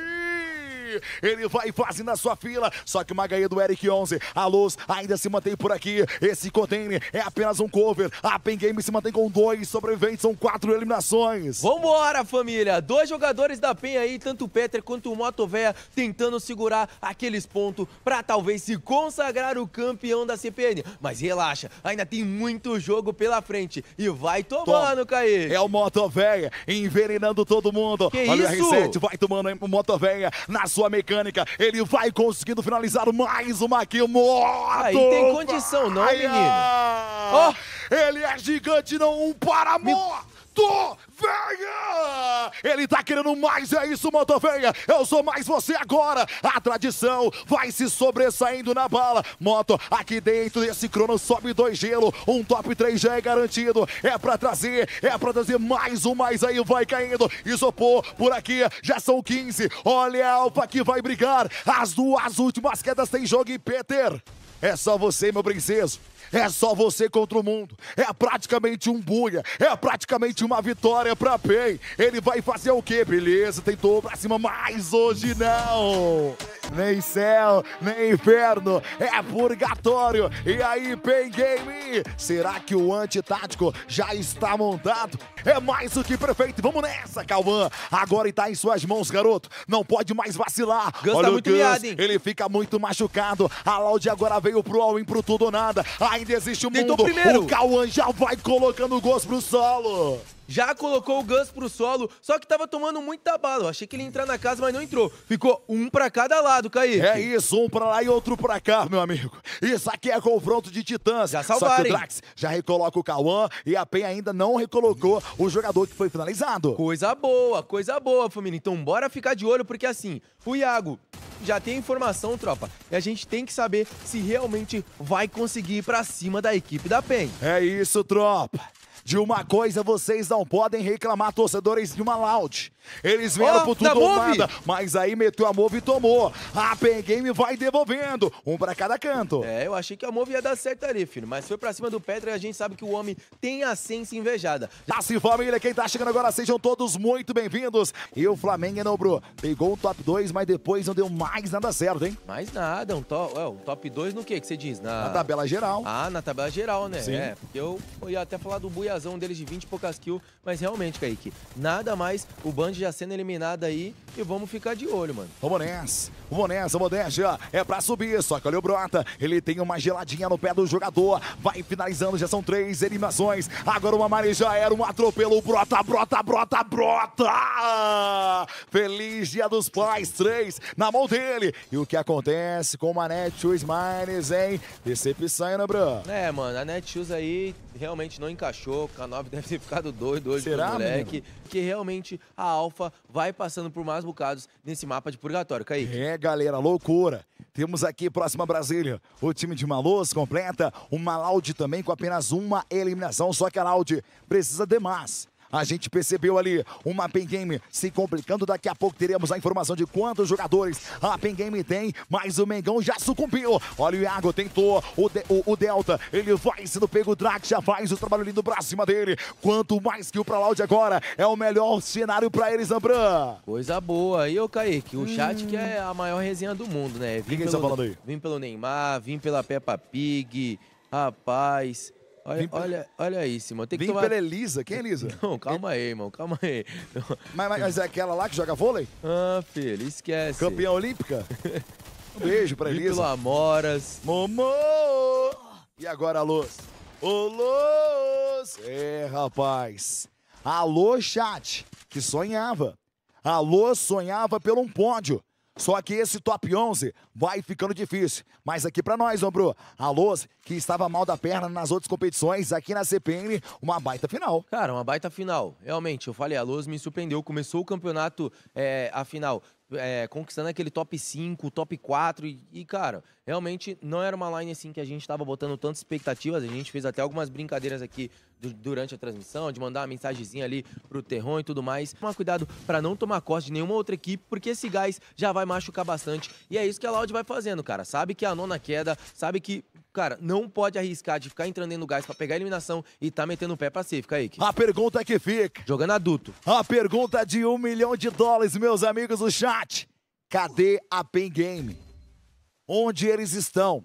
S2: Ele vai fazendo a sua fila. Só que uma gaia do Eric 11. A luz ainda se mantém por aqui. Esse container é apenas um cover. A Pen Game se mantém com dois sobreviventes. São quatro eliminações.
S3: Vambora, família! Dois jogadores da PEN aí, tanto o Peter quanto o Motovéia, tentando segurar aqueles pontos pra talvez se consagrar o campeão da CPN. Mas relaxa, ainda tem muito jogo pela frente. E vai tomando, Kaique!
S2: É o Motovéia envenenando todo mundo.
S3: Que
S2: Olha
S3: isso?
S2: o R7, vai tomando o Motovéia na sua mecânica. Ele vai conseguindo finalizar mais uma kill. Moto!
S3: Aí tem condição, não, menino?
S2: Ó, Ele é gigante, não um para moto! Venha! Ele tá querendo mais, é isso, Motoveia! Eu sou mais você agora! A tradição vai se sobressaindo na bala. Moto, aqui dentro desse crono sobe dois gelo. Um top 3 já é garantido. É pra trazer, é pra trazer mais um mais aí, vai caindo. Isopor por aqui, já são 15. Olha a Alfa que vai brigar. As duas últimas quedas tem jogo e Peter. É só você, meu princeso. É só você contra o mundo. É praticamente um buia. É praticamente uma vitória pra PEN. Ele vai fazer o quê? Beleza, tentou pra cima, mas hoje não. Nem céu, nem inferno. É purgatório. E aí, PEN Game? Será que o antitático já está montado? É mais do que perfeito. Vamos nessa, Calvin. Agora está em suas mãos, garoto. Não pode mais vacilar.
S3: Gus
S2: Olha
S3: tá
S2: o
S3: muito
S2: Gus.
S3: miado?
S2: Ele fica muito machucado. A Loud agora veio pro all-in pro tudo ou nada. Ainda existe o
S3: Tentou
S2: mundo.
S3: primeiro.
S2: O Cauã já vai colocando o gosto pro solo.
S3: Já colocou o Gus pro solo, só que tava tomando muita bala. Eu achei que ele ia entrar na casa, mas não entrou. Ficou um pra cada lado, Kaique.
S2: É isso, um pra lá e outro pra cá, meu amigo. Isso aqui é confronto de titãs.
S3: Já
S2: Só que
S3: salvaram,
S2: o? Drax já recoloca o Cauã e a PEN ainda não recolocou o jogador que foi finalizado.
S3: Coisa boa, coisa boa, família. Então bora ficar de olho, porque assim, o Iago já tem informação, tropa. E a gente tem que saber se realmente vai conseguir ir pra cima da equipe da PEN.
S2: É isso, tropa. De uma coisa vocês não podem reclamar, torcedores de uma Loud. Eles vieram
S3: Ó,
S2: por tudo ou nada, mas aí meteu a Move e tomou. A Pen Game vai devolvendo, um pra cada canto.
S3: É, eu achei que a Move ia dar certo ali, filho. Mas foi pra cima do Petra e a gente sabe que o homem tem a sense invejada.
S2: Assim, família, quem tá chegando agora, sejam todos muito bem-vindos. E o Flamengo, não, bro, pegou o top 2, mas depois não deu mais nada certo, hein?
S3: Mais nada, um, to ué, um top 2 no que que você diz?
S2: Na tabela geral.
S3: Ah, na tabela geral, né?
S2: Sim.
S3: É, eu ia até falar do buiazão deles de 20 e poucas kills, mas realmente, Kaique, nada mais, o Band já sendo eliminado aí e vamos ficar de olho, mano.
S2: Vamos nessa, vamos nessa, Modéstia. É pra subir, só que olha o Brota. Ele tem uma geladinha no pé do jogador. Vai finalizando, já são três eliminações. Agora uma Mari já era um atropelo. Brota, brota, brota, brota! Feliz Dia dos Pais, três na mão dele. E o que acontece com o Manete o Smiles, hein? Decepção, né, bro?
S3: É, mano, a Netshoes aí realmente não encaixou. O K9 <laughs> deve ter ficado doido hoje
S2: Será,
S3: com o moleque. Que realmente a Alpha vai passando por mais bocados nesse mapa de purgatório, Kaique.
S2: É, galera, loucura. Temos aqui, próxima Brasília, o time de Malôs completa uma Loud também com apenas uma eliminação, só que a Loud precisa de mais. A gente percebeu ali uma Pen Game se complicando. Daqui a pouco teremos a informação de quantos jogadores a Pen Game tem. Mas o Mengão já sucumbiu. Olha o Iago, tentou. O, de, o, o Delta, ele vai sendo pego. O Drax já faz o trabalho lindo pra cima dele. Quanto mais que o pra Loud agora, é o melhor cenário pra eles, Ambran.
S3: Coisa boa. aí ô Kaique, o chat que é a maior resenha do mundo, né? Vim
S2: Quem que tá falando aí?
S3: Vim pelo Neymar, vim pela Peppa Pig. Rapaz. Olha,
S2: Vim
S3: olha, olha isso, mano. Tem que
S2: Vem
S3: tomar...
S2: pela Elisa. Quem é Elisa?
S3: Não, calma aí, irmão. Calma aí. <laughs>
S2: Mas, mas- mas é aquela lá que joga vôlei?
S3: Ah, filho, esquece.
S2: Campeã olímpica? <laughs> Um beijo pra
S3: Vim
S2: Elisa.
S3: pelo Amoras.
S2: Momô! E agora, Luz? Ô, Luz! É, rapaz. Alô, chat, que sonhava. Alô, sonhava pelo um pódio. Só que esse top 11 vai ficando difícil. Mas aqui pra nós, Ombro, a Luz, que estava mal da perna nas outras competições, aqui na CPN, uma baita final.
S3: Cara, uma baita final. Realmente, eu falei, a Luz me surpreendeu. Começou o campeonato, é, a final, é, conquistando aquele top 5, top 4. E, e, cara, realmente não era uma line assim que a gente tava botando tantas expectativas. A gente fez até algumas brincadeiras aqui du- durante a transmissão, de mandar uma mensagenzinha ali pro Terron e tudo mais. Tomar cuidado pra não tomar costa de nenhuma outra equipe, porque esse gás já vai machucar bastante. E é isso que a Loud vai fazendo, cara. Sabe que a nona queda, sabe que, cara, não pode arriscar de ficar entrando do gás pra pegar a eliminação e tá metendo o pé pra safe, Kaique.
S2: A pergunta que fica,
S3: Jogando adulto.
S2: a pergunta de um milhão de dólares, meus amigos do chat. Cadê a Pen Game? Onde eles estão?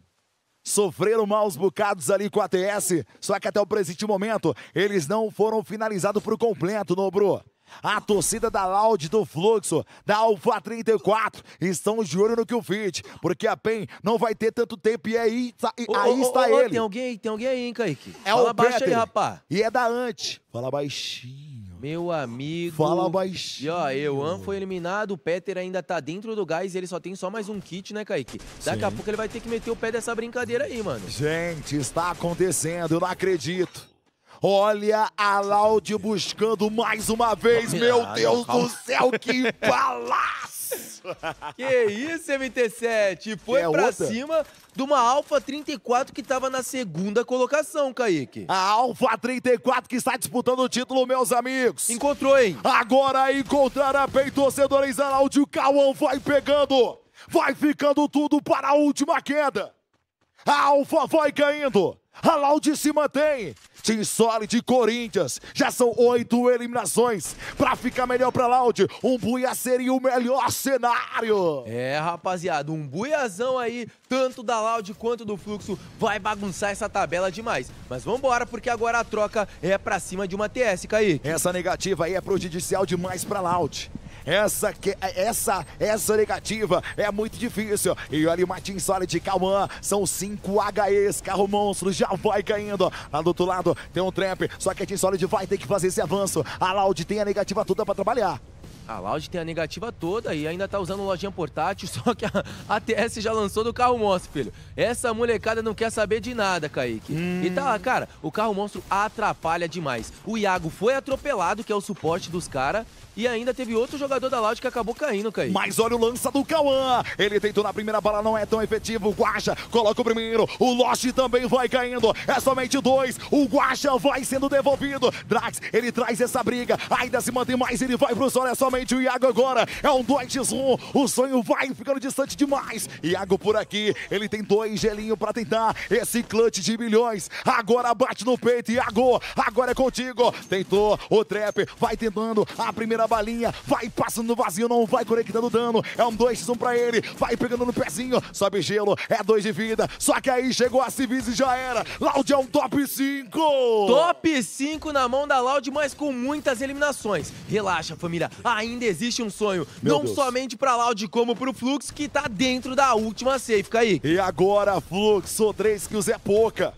S2: Sofreram maus bocados ali com a TS, só que até o presente momento eles não foram finalizados por completo, Nobro. A torcida da Loud, do Fluxo, da Alpha 34 estão de olho no que o Fit, porque a PEN não vai ter tanto tempo e aí, tá- e
S3: Ô,
S2: aí
S3: ô,
S2: está
S3: ô,
S2: ele.
S3: Tem alguém aí, tem alguém aí, hein, Kaique?
S2: É
S3: Fala
S2: o
S3: baixo
S2: Peter.
S3: aí, rapá.
S2: E é da Ante. Fala baixinho.
S3: Meu amigo.
S2: Fala
S3: E
S2: baixinho.
S3: ó, Euan foi eliminado, o Peter ainda tá dentro do gás e ele só tem só mais um kit, né, Kaique? Daqui a pouco ele vai ter que meter o pé dessa brincadeira aí, mano.
S2: Gente, está acontecendo, eu não acredito. Olha a Loud buscando mais uma vez.
S3: Ah,
S2: Meu Deus
S3: calma.
S2: do céu, que <laughs> palácio!
S3: Que isso, MT7? Foi
S2: Quer
S3: pra
S2: outra?
S3: cima de uma Alpha 34 que tava na segunda colocação, Kaique.
S2: A Alpha 34 que está disputando o título, meus amigos.
S3: Encontrou, hein?
S2: Agora encontrar a bem torcedores da Loud, o Cauã vai pegando. Vai ficando tudo para a última queda. A Alfa vai caindo. A Loud se mantém. Team Solid Corinthians. Já são oito eliminações. Pra ficar melhor pra Loud, um buia seria o melhor cenário.
S3: É, rapaziada, um buiazão aí, tanto da Loud quanto do Fluxo, vai bagunçar essa tabela demais. Mas vambora, porque agora a troca é pra cima de uma TS, Kaique.
S2: Essa negativa aí é prejudicial demais pra Loud. Essa, que, essa, essa negativa é muito difícil. E olha o Martin Solid Cauã. São cinco HEs. Carro monstro já vai caindo. Lá do outro lado tem um trap. Só que a Team Solid vai ter que fazer esse avanço. A Loud tem a negativa toda pra trabalhar.
S3: A Loud tem a negativa toda e ainda tá usando lojinha portátil, <laughs> só que a, a TS já lançou do carro monstro, filho. Essa molecada não quer saber de nada, Kaique. E tá, cara, o carro monstro atrapalha demais. O Iago foi atropelado, que é o suporte dos caras, e ainda teve outro jogador da Loud que acabou caindo, Kaique.
S2: Mas olha o lança do Cauã. Ele tentou na primeira bala, não é tão efetivo. O Guaxa coloca o primeiro. O Lost também vai caindo. É somente dois. O Guaxa vai sendo devolvido. Drax, ele traz essa briga. Ainda se mantém mais. Ele vai pro solo. É somente o Iago agora. É um 2x1. O sonho vai ficando distante demais. Iago por aqui. Ele tem dois gelinhos pra tentar esse clutch de milhões. Agora bate no peito. Iago, agora é contigo. Tentou o trap. Vai tentando a primeira balinha. Vai passando no vazio. Não vai conectando dano. É um 2x1 pra ele. Vai pegando no pezinho. Sobe gelo. É dois de vida. Só que aí chegou a Civis e já era. Loud é um top 5.
S3: Top 5 na mão da Loud, mas com muitas eliminações. Relaxa, família, ainda existe um sonho.
S2: Meu
S3: não
S2: Deus.
S3: somente pra Loud, como pro Flux, que tá dentro da última safe, Kaique.
S2: E agora, Fluxo, 3 kills é pouca.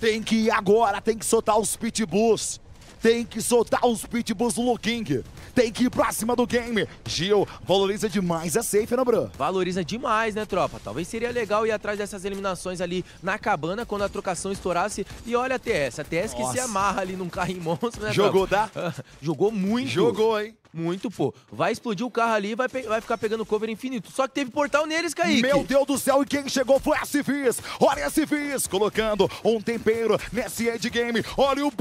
S2: Tem que ir agora, tem que soltar os pitbulls. Tem que soltar os pitbulls do Luking. Tem que ir pra cima do game. Gil valoriza demais a safe, né, Bran?
S3: Valoriza demais, né, tropa? Talvez seria legal ir atrás dessas eliminações ali na cabana quando a trocação estourasse. E olha a TS, a TS que
S2: Nossa.
S3: se amarra ali num carrinho monstro, né,
S2: Jogou,
S3: tropa? <laughs> Jogou muito.
S2: Jogou, hein?
S3: Muito, pô. Vai explodir o carro ali e vai, vai ficar pegando cover infinito. Só que teve portal neles, Kaique.
S2: Meu Deus do céu, e quem chegou foi a Civis. Olha a Civis colocando um tempero nesse endgame. Olha o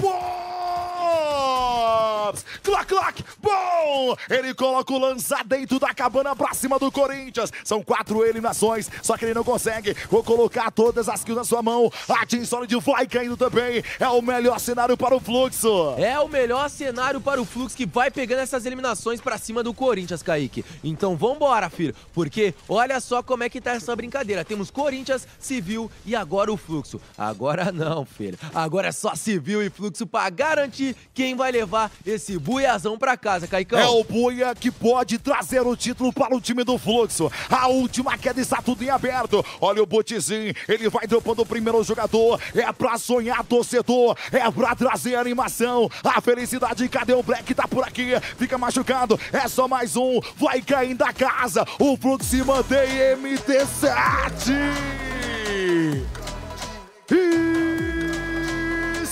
S2: Bobs! Clac, clac, bom! Ele coloca o lança dentro da cabana pra cima do Corinthians. São quatro eliminações, só que ele não consegue. Vou colocar todas as kills na sua mão. A Team Solid vai caindo também. É o melhor cenário para o fluxo.
S3: É o melhor cenário para o Flux que vai pegando essas eliminações pra cima do Corinthians, Kaique. Então vambora, filho. Porque olha só como é que tá essa brincadeira. Temos Corinthians, Civil e agora o Fluxo. Agora não, filho. Agora é só Civil e Fluxo pra garantir quem vai levar esse buiazão pra casa, Caicão.
S2: É o Buia que pode trazer o título para o time do Fluxo. A última queda está tudo em aberto. Olha o Botizinho, ele vai dropando o primeiro jogador. É pra sonhar, torcedor. É pra trazer animação. A felicidade, cadê o Black? Tá por aqui, fica machucado. É só mais um, vai caindo a casa. O Fluxo se mantém MT7.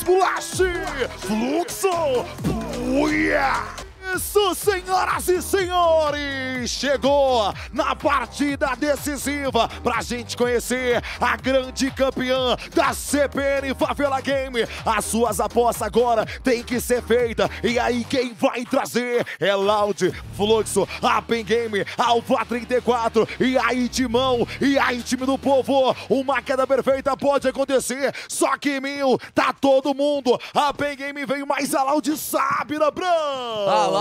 S2: Splash! Fluxo! Buia! Isso, senhoras e senhores! Chegou na partida decisiva pra gente conhecer a grande campeã da CPN Favela Game. As suas apostas agora têm que ser feitas. E aí, quem vai trazer é Loud, Fluxo, a Pen Game, Alfa 34. E aí, Timão, e aí, time do povo. Uma queda perfeita pode acontecer. Só que mil, tá todo mundo. A Pen Game veio, mas a Loud sabe, né,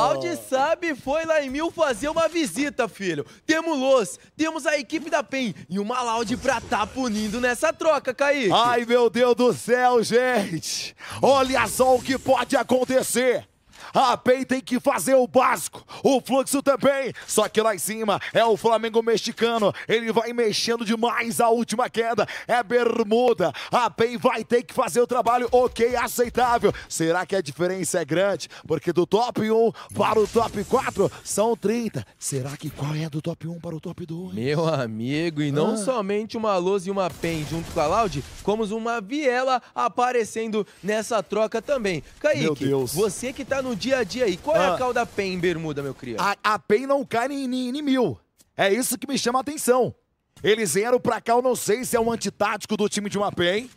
S3: Loud sabe foi lá em Mil fazer uma visita, filho. Temos Los, temos a equipe da PEN e uma Loud pra tá punindo nessa troca, Kaique.
S2: Ai, meu Deus do céu, gente! Olha só o que pode acontecer! A PEN tem que fazer o básico, o fluxo também. Só que lá em cima é o Flamengo mexicano. Ele vai mexendo demais a última queda. É bermuda. A PEN vai ter que fazer o trabalho ok, aceitável. Será que a diferença é grande? Porque do top 1 para o top 4 são 30. Será que qual é do top 1 para o top 2?
S3: Meu amigo, e não
S2: Ah.
S3: somente uma Luz e uma PEN junto com a Loud, como uma Viela aparecendo nessa troca também. Kaique,
S2: Meu Deus.
S3: você que tá no dia a dia aí, qual é
S2: Ah.
S3: a cal da PEN em bermuda, meu cria?
S2: A, a PEN não cai em, em, em mil. É isso que me chama a atenção. Eles vieram pra cá, eu não sei se é um antitático do time de uma PEN.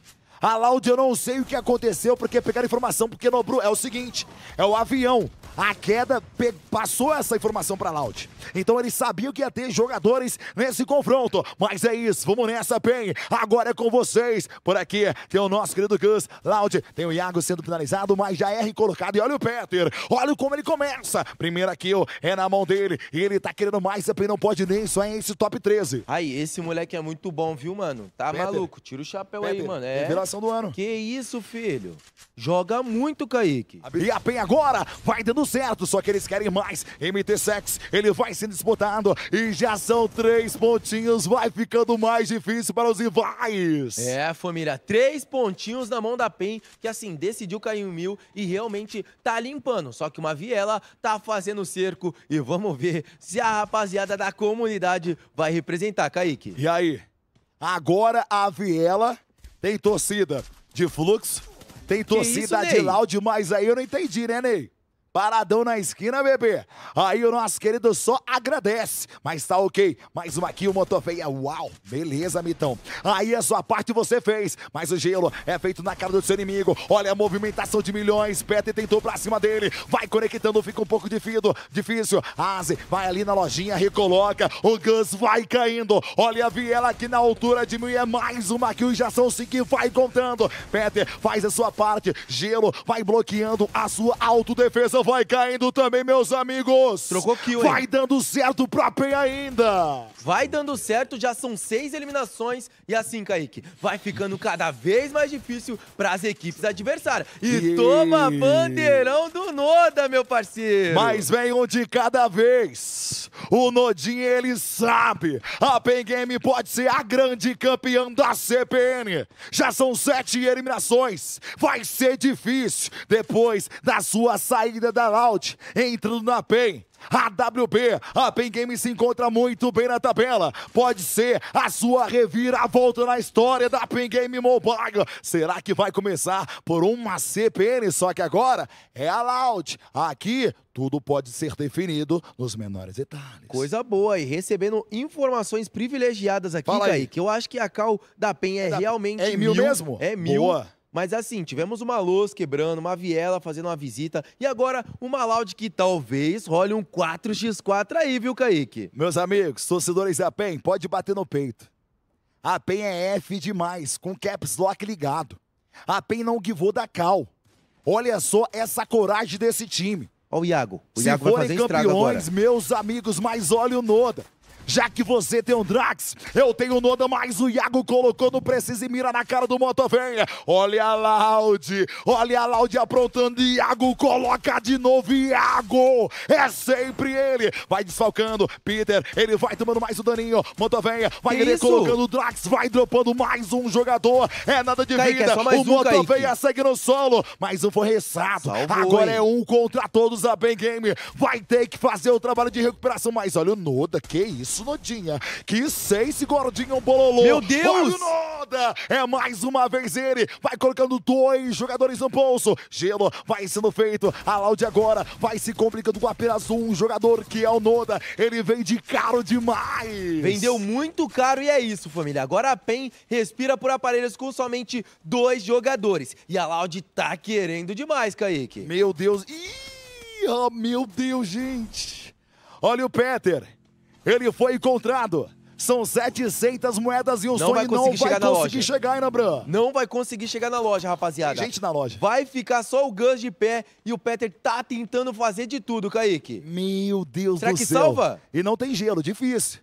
S2: A Loud, eu não sei o que aconteceu, porque pegaram informação, porque Nobru é o seguinte, é o avião. A queda passou essa informação pra Loud. Então eles sabiam que ia ter jogadores nesse confronto. Mas é isso, vamos nessa, PEN. Agora é com vocês. Por aqui tem o nosso querido Gus. Loud, tem o Iago sendo finalizado, mas já é colocado. E olha o Peter, olha como ele começa. Primeira kill é na mão dele. E ele tá querendo mais, a PEN não pode nem, só é esse top 13.
S3: Aí, esse moleque é muito bom, viu, mano? Tá
S2: Peter.
S3: maluco, tira o chapéu aí,
S2: Peter,
S3: mano. É.
S2: Revelação do ano.
S3: Que isso, filho? Joga muito, Kaique.
S2: E a PEN agora vai dando certo, só que eles querem mais. MT Sex, ele vai sendo disputado e já são três pontinhos, vai ficando mais difícil para os rivais.
S3: É, família, três pontinhos na mão da PEN, que assim, decidiu cair em mil e realmente tá limpando. Só que uma Viela tá fazendo cerco e vamos ver se a rapaziada da comunidade vai representar, Kaique.
S2: E aí? Agora a Viela tem torcida de fluxo, tem torcida
S3: isso,
S2: de loud, mas aí eu não entendi, né, Ney? Paradão na esquina, bebê. Aí o nosso querido só agradece. Mas tá ok. Mais uma aqui, o Motofeia. Uau, beleza, Mitão. Aí a sua parte você fez. Mas o gelo é feito na cara do seu inimigo. Olha a movimentação de milhões. Peter tentou pra cima dele. Vai conectando, fica um pouco difícil. difícil. Aze vai ali na lojinha, recoloca. O Gus vai caindo. Olha a Viela aqui na altura de mil. E é mais uma kill. Já são cinco vai contando. Peter faz a sua parte. Gelo vai bloqueando a sua autodefesa. Vai caindo também, meus amigos.
S3: Trocou kill, hein?
S2: Vai dando certo pra PEN ainda.
S3: Vai dando certo, já são seis eliminações e assim, Kaique, vai ficando cada vez mais difícil para as equipes adversárias. E
S2: E-
S3: toma bandeirão do Noda, meu parceiro.
S2: Mas vem um de cada vez. O Nodinho, ele sabe. A Pen Game pode ser a grande campeã da CPN. Já são sete eliminações. Vai ser difícil. Depois da sua saída da Loud, entrando na PEN. A WP, a Pen Game se encontra muito bem na tabela. Pode ser a sua reviravolta na história da Pen Game Mobile. Será que vai começar por uma CPN? Só que agora é a Loud. Aqui tudo pode ser definido nos menores detalhes.
S3: Coisa boa, e recebendo informações privilegiadas aqui,
S2: Fala aí.
S3: Kaique. Eu acho que a cal da PEN é
S2: da-
S3: realmente
S2: é mil mesmo?
S3: É mil.
S2: Boa.
S3: Mas assim, tivemos uma luz quebrando, uma viela fazendo uma visita, e agora uma loud que talvez role um 4x4 aí, viu, Kaique?
S2: Meus amigos, torcedores da PEN, pode bater no peito. A PEN é F demais, com caps lock ligado. A PEN não guivou da cal. Olha só essa coragem desse time.
S3: Ó o Iago. O
S2: Se
S3: Iago vai
S2: forem
S3: fazer estrago agora.
S2: campeões, meus amigos, mas olha o Noda. Já que você tem um Drax, eu tenho o Noda, mas o Iago colocou no preciso e mira na cara do Motovenha. Olha a Loud, olha a Loud aprontando. Iago coloca de novo, Iago. É sempre ele. Vai desfalcando, Peter, ele vai tomando mais o daninho. Motovenha, vai
S3: Que
S2: ele
S3: isso?
S2: colocando o Drax, vai dropando mais um jogador. É nada de
S3: Kaique, é
S2: vida.
S3: mais
S2: o
S3: um,
S2: Motovenha segue no solo, mas um foi ressado.
S3: Salvou,
S2: Agora é um contra todos a Ben Game. Vai ter que fazer o trabalho de recuperação. Mas olha o Noda, que isso, Nodinha. Que seis, gordinho bololô.
S3: Meu Deus!
S2: Noda. É mais uma vez ele. Vai colocando dois jogadores no bolso. Gelo vai sendo feito. A Loud agora vai se complicando com apenas um jogador, que é o Noda. Ele vem de caro demais.
S3: Vendeu muito caro e é isso, família. Agora a PEN respira por aparelhos com somente dois jogadores. E a Loud tá querendo demais, Kaique.
S2: Meu Deus. Ih, oh, meu Deus, gente. Olha o Peter. Ele foi encontrado. São 700 moedas e o
S3: Não
S2: sonho não vai
S3: chegar na
S2: conseguir
S3: loja.
S2: chegar, hein, Nabran?
S3: Não vai conseguir chegar na loja, rapaziada.
S2: Tem gente na loja.
S3: Vai ficar só o Gus de pé e o Peter tá tentando fazer de tudo, Kaique.
S2: Meu Deus
S3: Será
S2: do
S3: que
S2: céu.
S3: salva?
S2: E não tem gelo, difícil.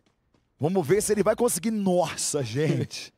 S2: Vamos ver se ele vai conseguir. Nossa, gente.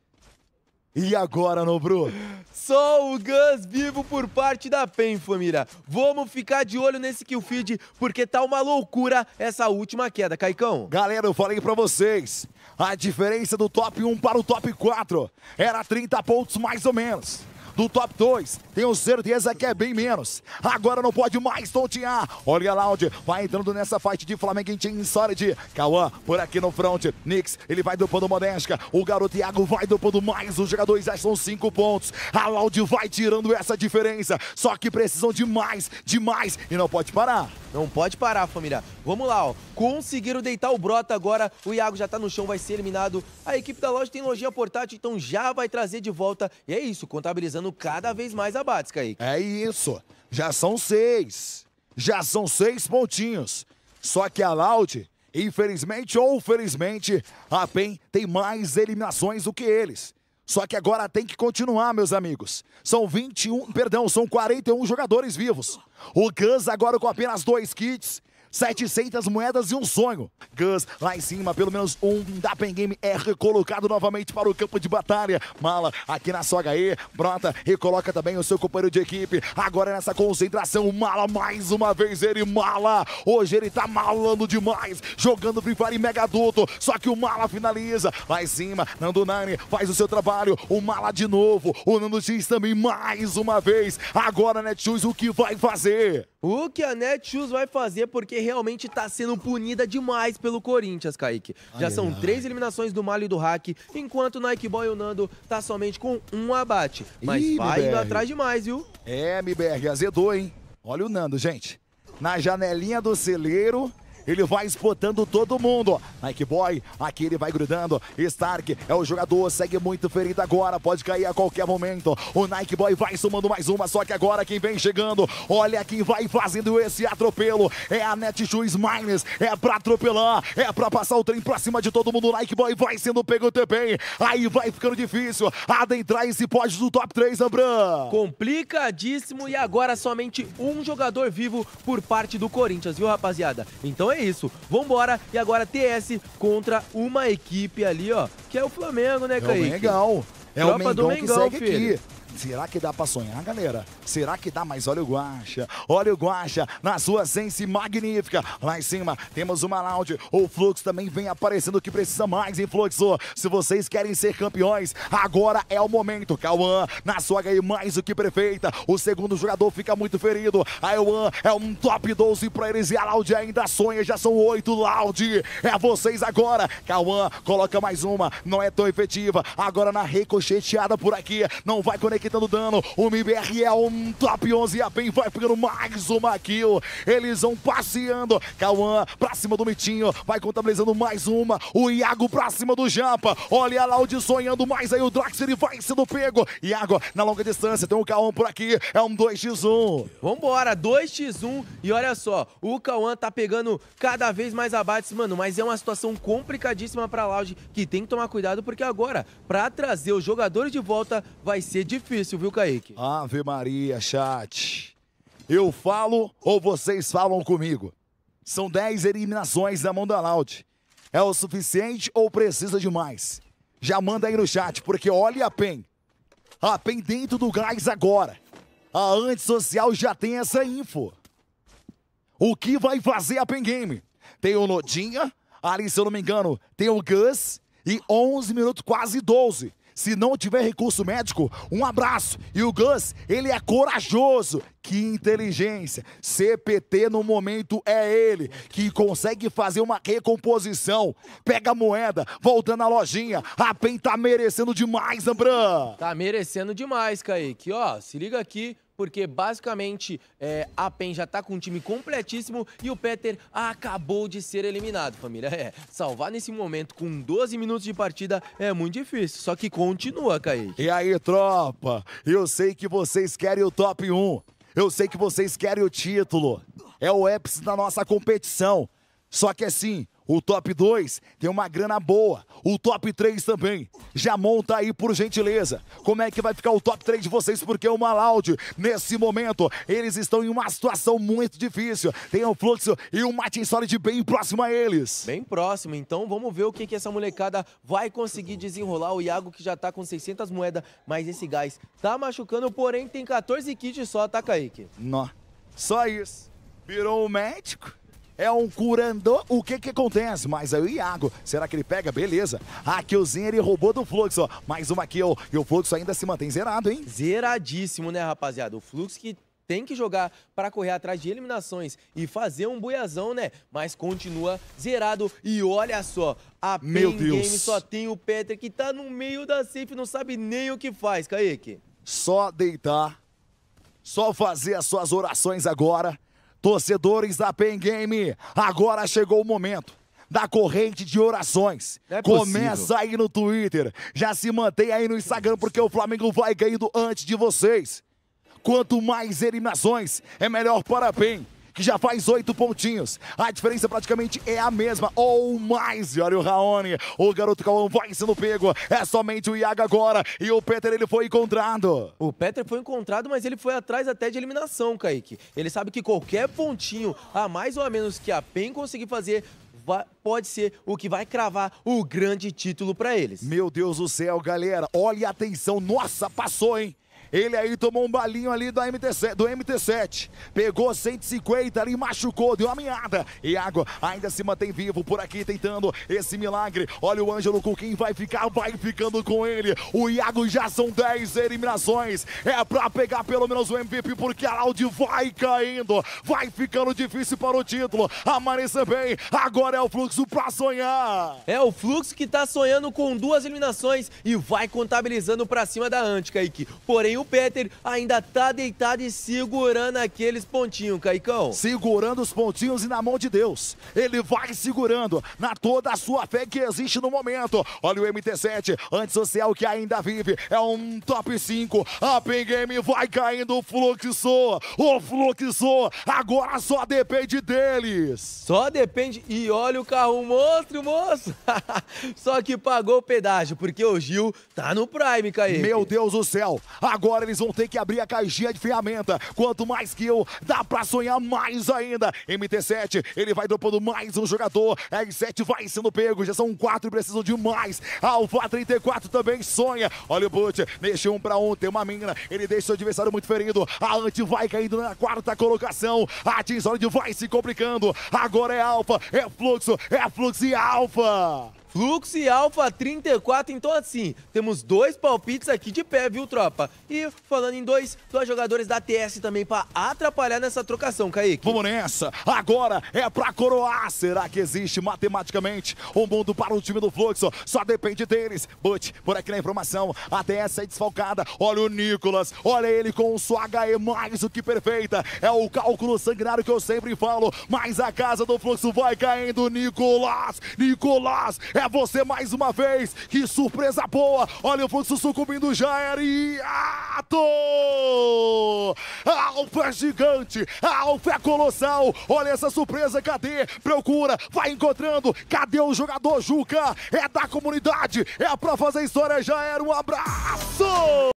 S2: E agora, Nobru?
S3: Só o Gus vivo por parte da PEN, família. Vamos ficar de olho nesse kill feed, porque tá uma loucura essa última queda, Caicão.
S2: Galera, eu falei pra vocês. A diferença do top 1 para o top 4 era 30 pontos mais ou menos. Do top 2, tenho certeza que é bem menos. Agora não pode mais tontear. Olha a Loud, vai entrando nessa fight de Flamengo em Team Solid. Cauã, por aqui no front. Nix, ele vai dopando Modesca. O garoto Iago vai dopando mais. Os jogadores já são 5 pontos. A Loud vai tirando essa diferença. Só que precisam de mais, de mais. E não pode parar.
S3: Não pode parar, família. Vamos lá, ó. Conseguiram deitar o Brota agora. O Iago já tá no chão, vai ser eliminado. A equipe da loja tem lojinha portátil, então já vai trazer de volta. E é isso, contabilizando cada vez mais abates, Kaique.
S2: É isso. Já são seis. Já são seis pontinhos. Só que a Loud, infelizmente ou felizmente, a PEN tem mais eliminações do que eles. Só que agora tem que continuar, meus amigos. São 21, perdão, são 41 jogadores vivos. O Gus agora com apenas dois kits. 700 moedas e um sonho. Gus lá em cima, pelo menos um da Pen Game é recolocado novamente para o campo de batalha. Mala aqui na sua HE, brota, recoloca também o seu companheiro de equipe. Agora nessa concentração, Mala mais uma vez ele Mala. Hoje ele tá malando demais, jogando Free Fire Mega Adulto. Só que o Mala finaliza. Lá em cima, Nando Nine faz o seu trabalho. O Mala de novo. O Nando X também mais uma vez. Agora, Netshoes, o que vai fazer?
S3: O que a Netshoes vai fazer, porque realmente tá sendo punida demais pelo Corinthians, Kaique. Já
S2: Ai,
S3: são
S2: ai,
S3: três eliminações do Malho e do Hack, enquanto o Nike Boy e o Nando tá somente com um abate. Mas
S2: Ih,
S3: vai indo
S2: BR.
S3: atrás demais, viu?
S2: É, MBR, azedou, hein? Olha o Nando, gente. Na janelinha do celeiro, ele vai espotando todo mundo. Nike Boy, aqui ele vai grudando. Stark é o jogador, segue muito ferido agora, pode cair a qualquer momento. O Nike Boy vai somando mais uma, só que agora quem vem chegando, olha quem vai fazendo esse atropelo. É a Netshoes Miners, é pra atropelar, é pra passar o trem pra cima de todo mundo. O Nike Boy vai sendo pego também. Aí vai ficando difícil adentrar esse pódio do top 3, Ambran.
S3: Complicadíssimo e agora somente um jogador vivo por parte do Corinthians, viu, rapaziada? Então é isso. Vambora e agora TS contra uma equipe ali, ó, que é o Flamengo, né,
S2: É o? Mengão. É
S3: Tropa
S2: o
S3: do
S2: Mengão que
S3: Mengão,
S2: segue
S3: filho.
S2: aqui. Será que dá pra sonhar, galera? Será que dá? Mas olha o Guacha. Olha o Guacha na sua sense magnífica. Lá em cima temos uma Loud. O Fluxo também vem aparecendo que precisa mais, hein, Fluxo? Se vocês querem ser campeões, agora é o momento. Cauã na sua HI mais do que perfeita. O segundo jogador fica muito ferido. A Ewan é um top 12 pra eles e a Loud ainda sonha. Já são oito Loud. É vocês agora. Cauã coloca mais uma. Não é tão efetiva. Agora na ricocheteada por aqui. Não vai conectando dano. O MBR é um top 11 e a PEN vai pegando mais uma kill. Eles vão passeando. Cauã pra cima do Mitinho. Vai contabilizando mais uma. O Iago pra cima do Japa. Olha a Loud sonhando mais aí. O Drax ele vai sendo pego. Iago na longa distância. Tem um Cauã por aqui. É um 2x1.
S3: Vambora, 2x1 e olha só, o Cauã tá pegando cada vez mais abates, mano, mas é uma situação complicadíssima pra Loud, que tem que tomar cuidado, porque agora, pra trazer os jogadores de volta, vai ser difícil, viu, Kaique?
S2: Ave Maria, chat. Eu falo ou vocês falam comigo? São 10 eliminações na mão da Loud. É o suficiente ou precisa de mais? Já manda aí no chat, porque olha a PEN. A PEN dentro do gás agora. A antissocial já tem essa info. O que vai fazer a PEN Game? Tem o Nodinha, ali se eu não me engano, tem o Gus e 11 minutos, quase 12. Se não tiver recurso médico, um abraço. E o Gus, ele é corajoso. Que inteligência. CPT no momento é ele, que consegue fazer uma recomposição. Pega a moeda, voltando à lojinha. A PEN tá merecendo demais, Ambran.
S3: Tá merecendo demais, Kaique. Ó, se liga aqui, porque basicamente é, a PEN já tá com um time completíssimo e o Peter acabou de ser eliminado, família. <laughs> É, salvar nesse momento com 12 minutos de partida é muito difícil, só que continua, Kaique.
S2: E aí, tropa? Eu sei que vocês querem o top 1. Eu sei que vocês querem o título. É o ápice da nossa competição. Só que assim, o top 2 tem uma grana boa. O top 3 também. Já monta aí, por gentileza. Como é que vai ficar o top 3 de vocês? Porque o Malaud, nesse momento, eles estão em uma situação muito difícil. Tem o Fluxo e o Martin Solid bem próximo a eles.
S3: Bem próximo, então vamos ver o que, que essa molecada vai conseguir desenrolar. O Iago que já tá com 600 moedas, mas esse gás tá machucando, porém tem 14 kits só, tá, Kaique?
S2: Nó. Só isso. Virou um médico. É um curandor. O que que acontece? Mas aí o Iago, será que ele pega? Beleza. A killzinha ele roubou do Fluxo. ó. Mais uma kill. E o Fluxo ainda se mantém zerado, hein?
S3: Zeradíssimo, né, rapaziada? O Fluxo que tem que jogar para correr atrás de eliminações e fazer um buiazão, né? Mas continua zerado. E olha só, a
S2: Meu
S3: Pen
S2: Deus.
S3: Game só tem o Peter que tá no meio da safe, não sabe nem o que faz, Kaique.
S2: Só deitar. Só fazer as suas orações agora. Torcedores da Pen Game, agora chegou o momento da corrente de orações.
S3: É
S2: Começa aí no Twitter, já se mantém aí no Instagram porque o Flamengo vai ganhando antes de vocês. Quanto mais eliminações, é melhor para a PEN, que já faz oito pontinhos. A diferença praticamente é a mesma, ou mais. E olha o Raoni, o garoto Cauã vai sendo pego. É somente o Iaga agora, e o Peter ele foi encontrado.
S3: O Peter foi encontrado, mas ele foi atrás até de eliminação, Kaique. Ele sabe que qualquer pontinho a mais ou a menos que a PEN conseguir fazer pode ser o que vai cravar o grande título para eles.
S2: Meu Deus do céu, galera, olha a atenção. Nossa, passou, hein? Ele aí tomou um balinho ali do MT7, do MT7. Pegou 150 ali, machucou, deu uma meada. Iago ainda se mantém vivo por aqui tentando esse milagre. Olha o Ângelo com quem vai ficar, vai ficando com ele. O Iago já são 10 eliminações. É pra pegar pelo menos o MVP, porque a Audi vai caindo. Vai ficando difícil para o título. Amanhecer bem, agora é o fluxo pra sonhar.
S3: É o Fluxo que tá sonhando com duas eliminações e vai contabilizando pra cima da Ant, Kaique. Porém, o Peter ainda tá deitado e segurando aqueles pontinhos, Caicão.
S2: segurando os pontinhos e na mão de Deus. Ele vai segurando na toda a sua fé que existe no momento. Olha o MT7, antissocial que ainda vive. É um top 5. A Pen Game vai caindo o fluxo. O fluxo agora só depende deles.
S3: Só depende. E olha o carro monstro, moço. <laughs> Só que pagou o pedágio, porque o Gil tá no Prime, Kaique.
S2: Meu Deus do céu. Agora Agora eles vão ter que abrir a caixinha de ferramenta. Quanto mais kill, dá pra sonhar mais ainda. MT7, ele vai dropando mais um jogador. R7 vai sendo pego, já são quatro e precisam de mais. Alpha 34 também sonha. Olha o Butch, deixa um pra um, tem uma mina. Ele deixa o adversário muito ferido. A Ant vai caindo na quarta colocação. A Team Solid vai se complicando. Agora é Alpha, é Fluxo, é Fluxo e Alpha.
S3: Fluxo e Alpha 34, então assim, temos dois palpites aqui de pé, viu, tropa? E falando em dois, dois jogadores da TS também pra atrapalhar nessa trocação, Kaique.
S2: Vamos nessa. Agora é pra coroar. Será que existe matematicamente um mundo para o time do Fluxo? Só depende deles. But, por aqui na informação, a TS é desfalcada. Olha o Nicolas. Olha ele com sua HE mais do que perfeita. É o cálculo sanguinário que eu sempre falo. Mas a casa do Fluxo vai caindo. Nicolas. Nicolas. É você mais uma vez. Que surpresa boa. Olha o Fluxo sucumbindo. Já era. E ato! Alfa é gigante. Alfa é colossal. Olha essa surpresa. Cadê? Procura. Vai encontrando. Cadê o jogador Juca? É da comunidade. É pra fazer história. Já era. Um abraço!